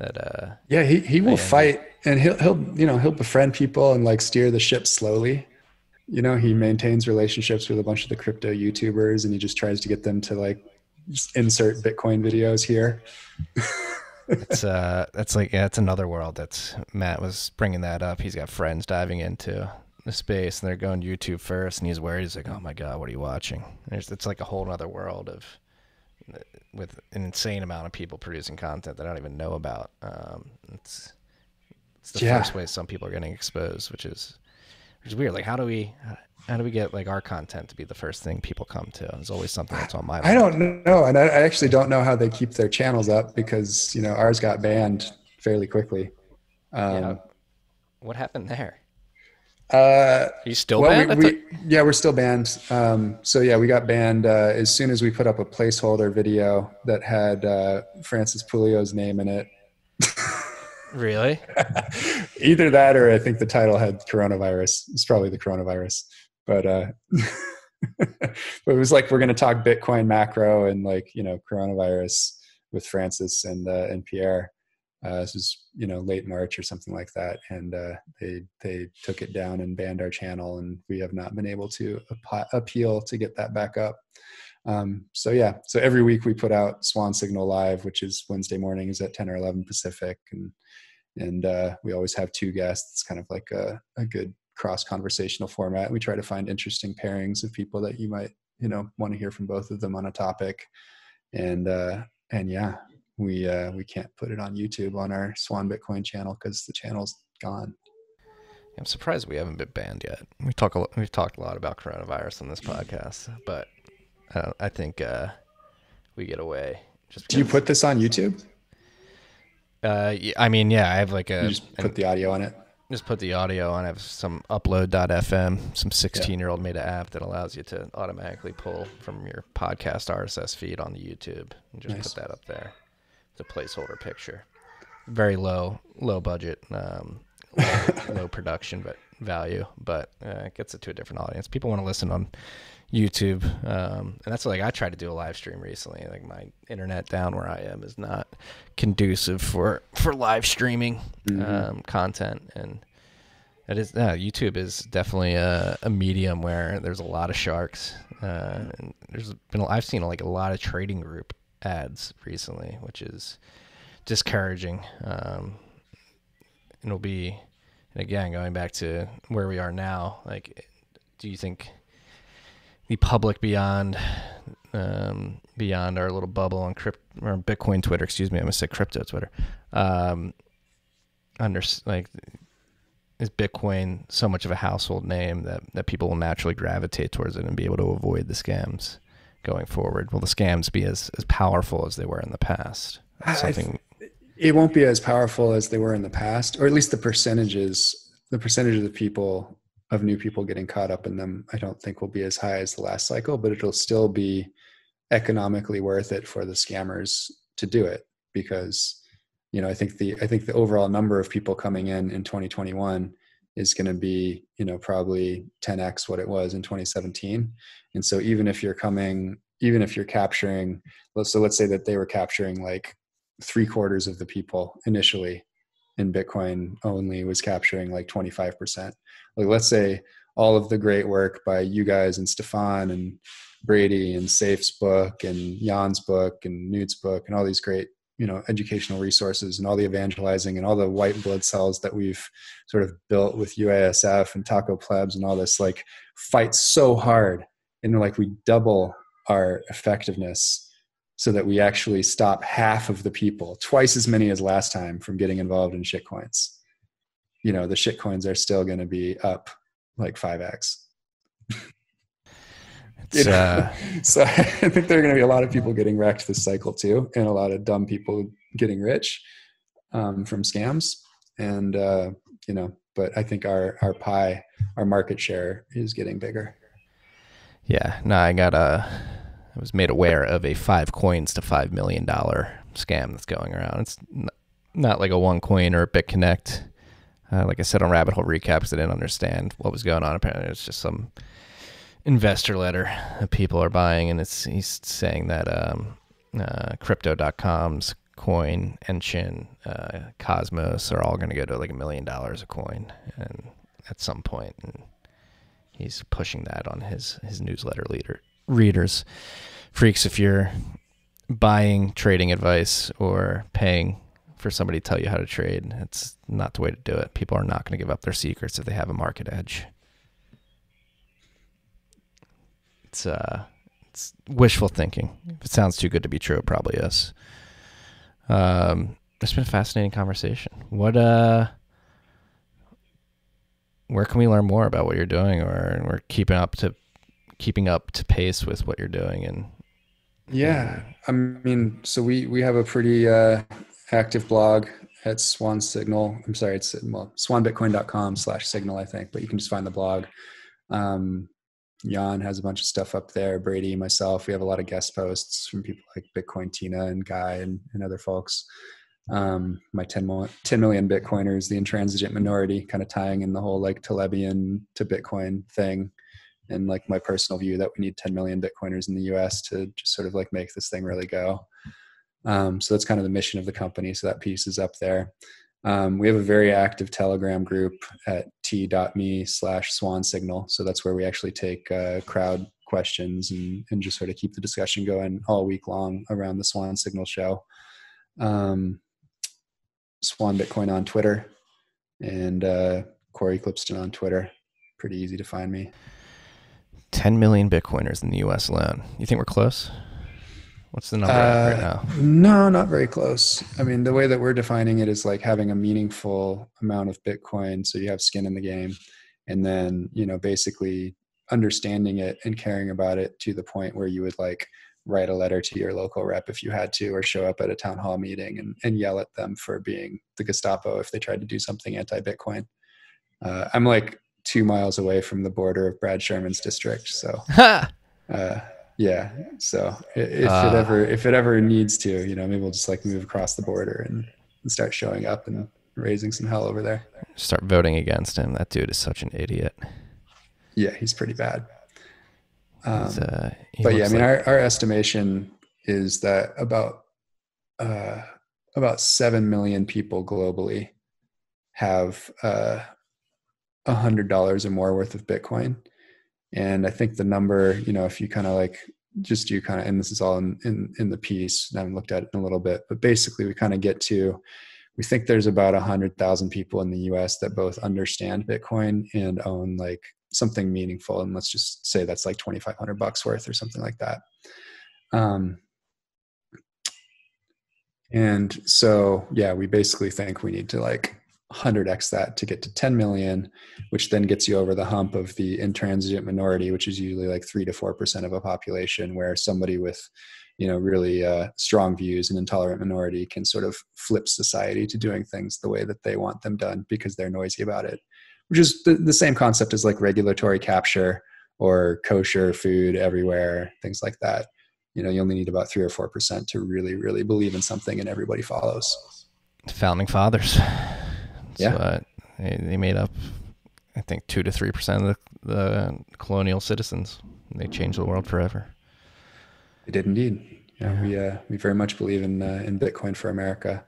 that uh, Yeah, he, he will fight and he'll, he'll, you know, he'll befriend people and like steer the ship slowly. You know, he maintains relationships with a bunch of the crypto YouTubers and he just tries to get them to like insert Bitcoin videos here. it's uh that's like yeah, it's another world that's Matt was bringing that up. He's got friends diving into space and they're going to YouTube first and he's worried. He's like, oh my god, what are you watching? There's it's like a whole other world of with an insane amount of people producing content that I don't even know about. Um, it's it's the Yeah. first way some people are getting exposed, which is which is weird. Like how do we how do we get like our content to be the first thing people come to? It's always something that's on my mind. I don't know. And I, I actually don't know how they keep their channels up because, you know, ours got banned fairly quickly. Um, Yeah. What happened there? Uh, Are you still well, banned? We, we, yeah, we're still banned. Um, so yeah, we got banned uh, as soon as we put up a placeholder video that had uh, Francis Pouliot's name in it. really? Either that, or I think the title had coronavirus. It's probably the coronavirus, but uh, but it was like we're going to talk Bitcoin macro and like you know coronavirus with Francis and uh, and Pierre. Uh, this was you know late March or something like that, and uh, they they took it down and banned our channel, and we have not been able to app- appeal to get that back up. Um, so yeah, so every week we put out Swan Signal Live, which is Wednesday mornings at ten or eleven Pacific, and and uh, we always have two guests, It's kind of like a, a good cross conversational format. We try to find interesting pairings of people that you might you know want to hear from both of them on a topic, and uh, and yeah, we uh, we can't put it on YouTube on our Swan Bitcoin channel because the channel's gone. I'm surprised we haven't been banned yet. We talk a lot, we've talked a lot about coronavirus on this podcast, but uh, I think uh, we get away. Just Do you put this on YouTube? Uh, I mean, yeah, I have like a You just put the audio on it. just put the audio on. I have some upload.fm, some 16 year old made an app that allows you to automatically pull from your podcast RSS feed on the YouTube and just Nice. put that up there. It's a placeholder picture. Very low, low budget, um, low, low production, but value. But uh, it gets it to a different audience. People want to listen on YouTube, um, and that's like I tried to do a live stream recently. Like my internet down where I am is not conducive for for live streaming Mm-hmm. um, content, and it is uh, YouTube is definitely a, a medium where there's a lot of sharks. Uh, and there's been I've seen like a lot of trading group ads recently, which is discouraging. Um, it'll be, and again, going back to where we are now, like, do you think the public beyond, um, beyond our little bubble on crypt or Bitcoin Twitter, excuse me, I'm gonna say crypto Twitter, um, under like, is Bitcoin so much of a household name that that people will naturally gravitate towards it and be able to avoid the scams going forward? Will the scams be as as powerful as they were in the past? Something. it won't be as powerful as they were in the past, or at least the percentages, the percentage of the people of new people getting caught up in them, I don't think will be as high as the last cycle, but it'll still be economically worth it for the scammers to do it because you know I think the I think the overall number of people coming in in 2021 is going to be you know probably 10x what it was in 2017 and so even if you're coming even if you're capturing so let's say that they were capturing like three quarters of the people initially in bitcoin only was capturing like 25% like let's say all of the great work by you guys and Stephan and brady and Saif's book and Yan's book and Knut's book and all these great you know educational resources and all the evangelizing and all the white blood cells that we've sort of built with uasf and taco plebs and all this like fight so hard and like we double our effectiveness so that we actually stop half of the people, twice as many as last time, from getting involved in shitcoins. You know, the shitcoins are still going to be up like 5x. You know? uh, so I think there are going to be a lot of people getting wrecked this cycle too, and a lot of dumb people getting rich um, from scams. And uh, you know, but I think our our pie, our market share is getting bigger. Yeah, no, I got a. I was made aware of a five coins to five million dollar scam that's going around. It's n- not like a one coin or a BitConnect. Uh, like I said on Rabbit Hole Recaps, I didn't understand what was going on. Apparently, it's just some investor letter that people are buying, and it's he's saying that um, uh, Crypto.com's coin, Enjin, uh, Cosmos are all going to go to like a million dollars a coin, and at some point, and he's pushing that on his his newsletter leader readers. Freaks if you're buying trading advice or paying for somebody to tell you how to trade it's not the way to do it. People are not going to give up their secrets if they have a market edge it's uh it's wishful thinking if it sounds too good to be true it probably is um it's been a fascinating conversation what uh where can we learn more about what you're doing or we're keeping up to keeping up to pace with what you're doing and Yeah, I mean, so we we have a pretty uh, active blog at Swan Signal. I'm sorry, it's well, swanbitcoin.com slash signal, I think, but you can just find the blog. Um, Yan has a bunch of stuff up there. Brady, myself, we have a lot of guest posts from people like Bitcoin Tina and Guy and, and other folks. Um, my 10, mo- 10 million Bitcoiners, the intransigent minority, kind of tying in the whole like Talebian to Bitcoin thing and like my personal view that we need 10 million bitcoiners in the us to just sort of like make this thing really go um, so that's kind of the mission of the company so that piece is up there um, we have a very active telegram group at t.me slash swan signal. So that's where we actually take uh, crowd questions and, and just sort of keep the discussion going all week long around the swan signal show. Um, swan bitcoin on twitter and uh, Cory Klippsten on twitter. Pretty easy to find me. 10 million bitcoiners in the us alone. You think we're close what's the number at right Uh, now No, not very close. I mean, the way that we're defining it is like having a meaningful amount of Bitcoin, so you have skin in the game, and then you know basically understanding it and caring about it to the point where you would like write a letter to your local rep if you had to, or show up at a town hall meeting and, and yell at them for being the Gestapo if they tried to do something anti-Bitcoin. Uh, I'm like two miles away from the border of Brad Sherman's district, so uh, yeah. So if Ah. it ever if it ever needs to, you know, maybe we'll just like move across the border and, and start showing up and raising some hell over there. start voting against him that dude is such an idiot Yeah, he's pretty bad. He's, uh, but yeah, I mean, like- our, our estimation is that about uh, about seven million people globally have uh, a hundred dollars or more worth of Bitcoin, and I think the number, you know, if you kind of like just do kind of, and this is all in, in in the piece, I haven't looked at it in a little bit, but basically we kind of get to. We think there's about a hundred thousand people in the U.S. that both understand Bitcoin and own like something meaningful, and let's just say that's like twenty five hundred bucks worth or something like that. Um, and so, yeah, we basically think we need to like 100x that to get to 10 million, which then gets you over the hump of the intransigent minority, which is usually like three to four percent of a population, where somebody with, you know, really uh, strong views and intolerant minority can sort of flip society to doing things the way that they want them done because they're noisy about it, which is the, the same concept as like regulatory capture or kosher food everywhere, things like that you know you only need about three or four percent to really really believe in something and everybody follows founding fathers. Yeah. So, uh, they, they made up, I think, two to three percent of the, the colonial citizens. They changed the world forever. they did indeed yeah, we uh, we very much believe in uh, in bitcoin for america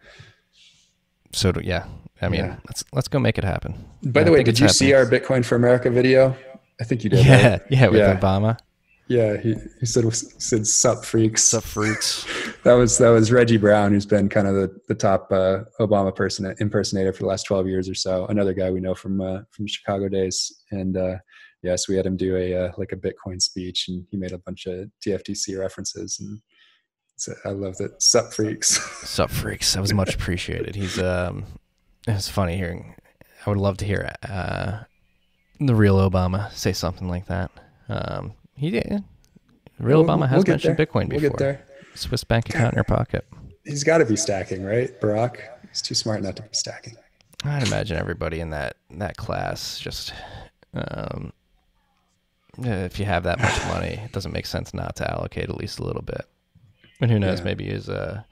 So do, yeah, I mean, Yeah. let's let's go make it happen. by Yeah, the way did you see our bitcoin for america video i think you did Yeah, right? yeah, with yeah. Obama. Yeah he, he said said sup freaks Sup, freaks? that was that was reggie brown who's been kind of the, the top uh, obama person impersonator for the last 12 years or so another guy we know from uh, from chicago days and uh yes we had him do a uh, like a bitcoin speech and he made a bunch of tftc references and so i love that sup freaks Sup, freaks? That was much appreciated. He's um, it's funny hearing. I would love to hear uh, the real Obama say something like that. Um, he did. Real We'll- Obama has we'll mentioned there. Bitcoin We'll before. get there. Swiss bank account in your pocket. he's got to be stacking right barack he's too smart not to be stacking I'd imagine everybody in that that class just um, if you have that much money, it doesn't make sense not to allocate at least a little bit. And who knows? Yeah. Maybe is uh,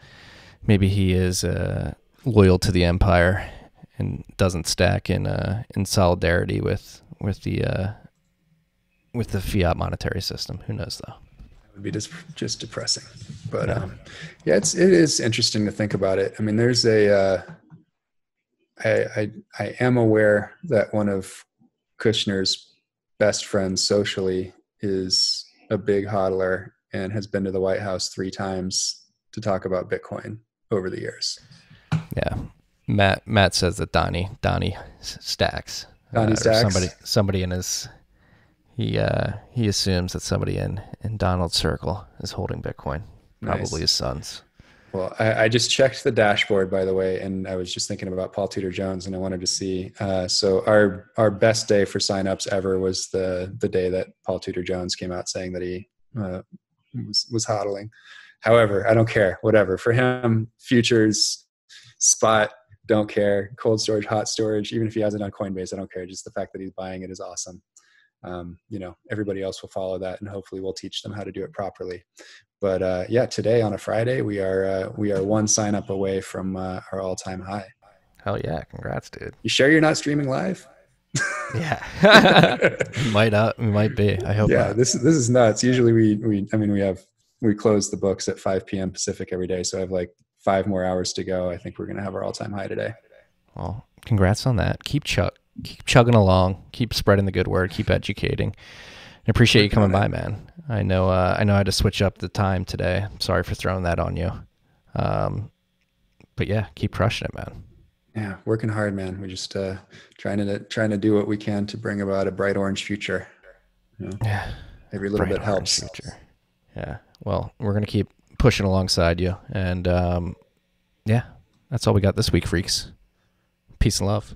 maybe he is uh, loyal to the empire and doesn't stack in uh, in solidarity with with the uh, with the fiat monetary system. Who knows though? It would be just just depressing. But um, yeah, it's it is interesting to think about it. I mean, there's a uh, I, I I am aware that one of Kushner's best friends socially is a big hodler and has been to the White House three times to talk about Bitcoin over the years. Yeah. Matt Matt says that Donnie Donnie stacks. Donnie or stacks? Somebody somebody in his he uh he assumes that somebody in in Donald's circle is holding Bitcoin. Probably Nice. his sons. Well, I, I just checked the dashboard, by the way, and I was just thinking about Paul Tudor Jones, and I wanted to see. Uh, so our our best day for signups ever was the the day that Paul Tudor Jones came out saying that he uh, was was hodling. However, I don't care. Whatever for him, futures, spot, don't care. Cold storage, hot storage, even if he has it on Coinbase, I don't care. Just the fact that he's buying it is awesome. Um, you know, everybody else will follow that, and hopefully, we'll teach them how to do it properly but uh, yeah, today on a Friday, we are uh, we are one sign up away from uh, our all time high. Hell yeah, congrats, dude. You sure you're not streaming live? Yeah. might uh we might be. I hope yeah, not. this is this is nuts. Usually we we I mean we have we close the books at 5 p.m. Pacific every day, so I have like five more hours to go. I think we're gonna have our all time high today. Well, congrats on that. Keep chug keep chugging along. Keep spreading the good word. Keep educating. I appreciate you coming by, man. I know uh, I know I had to switch up the time today. Sorry for throwing that on you. Um, but yeah, keep crushing it, man. Yeah, working hard, man. We're just uh, trying to trying to do what we can to bring about a bright orange future. You know, Yeah. every little Bright bit helps. future. Yeah. Well, we're gonna keep pushing alongside you, and um, yeah, that's all we got this week, freaks. Peace and love.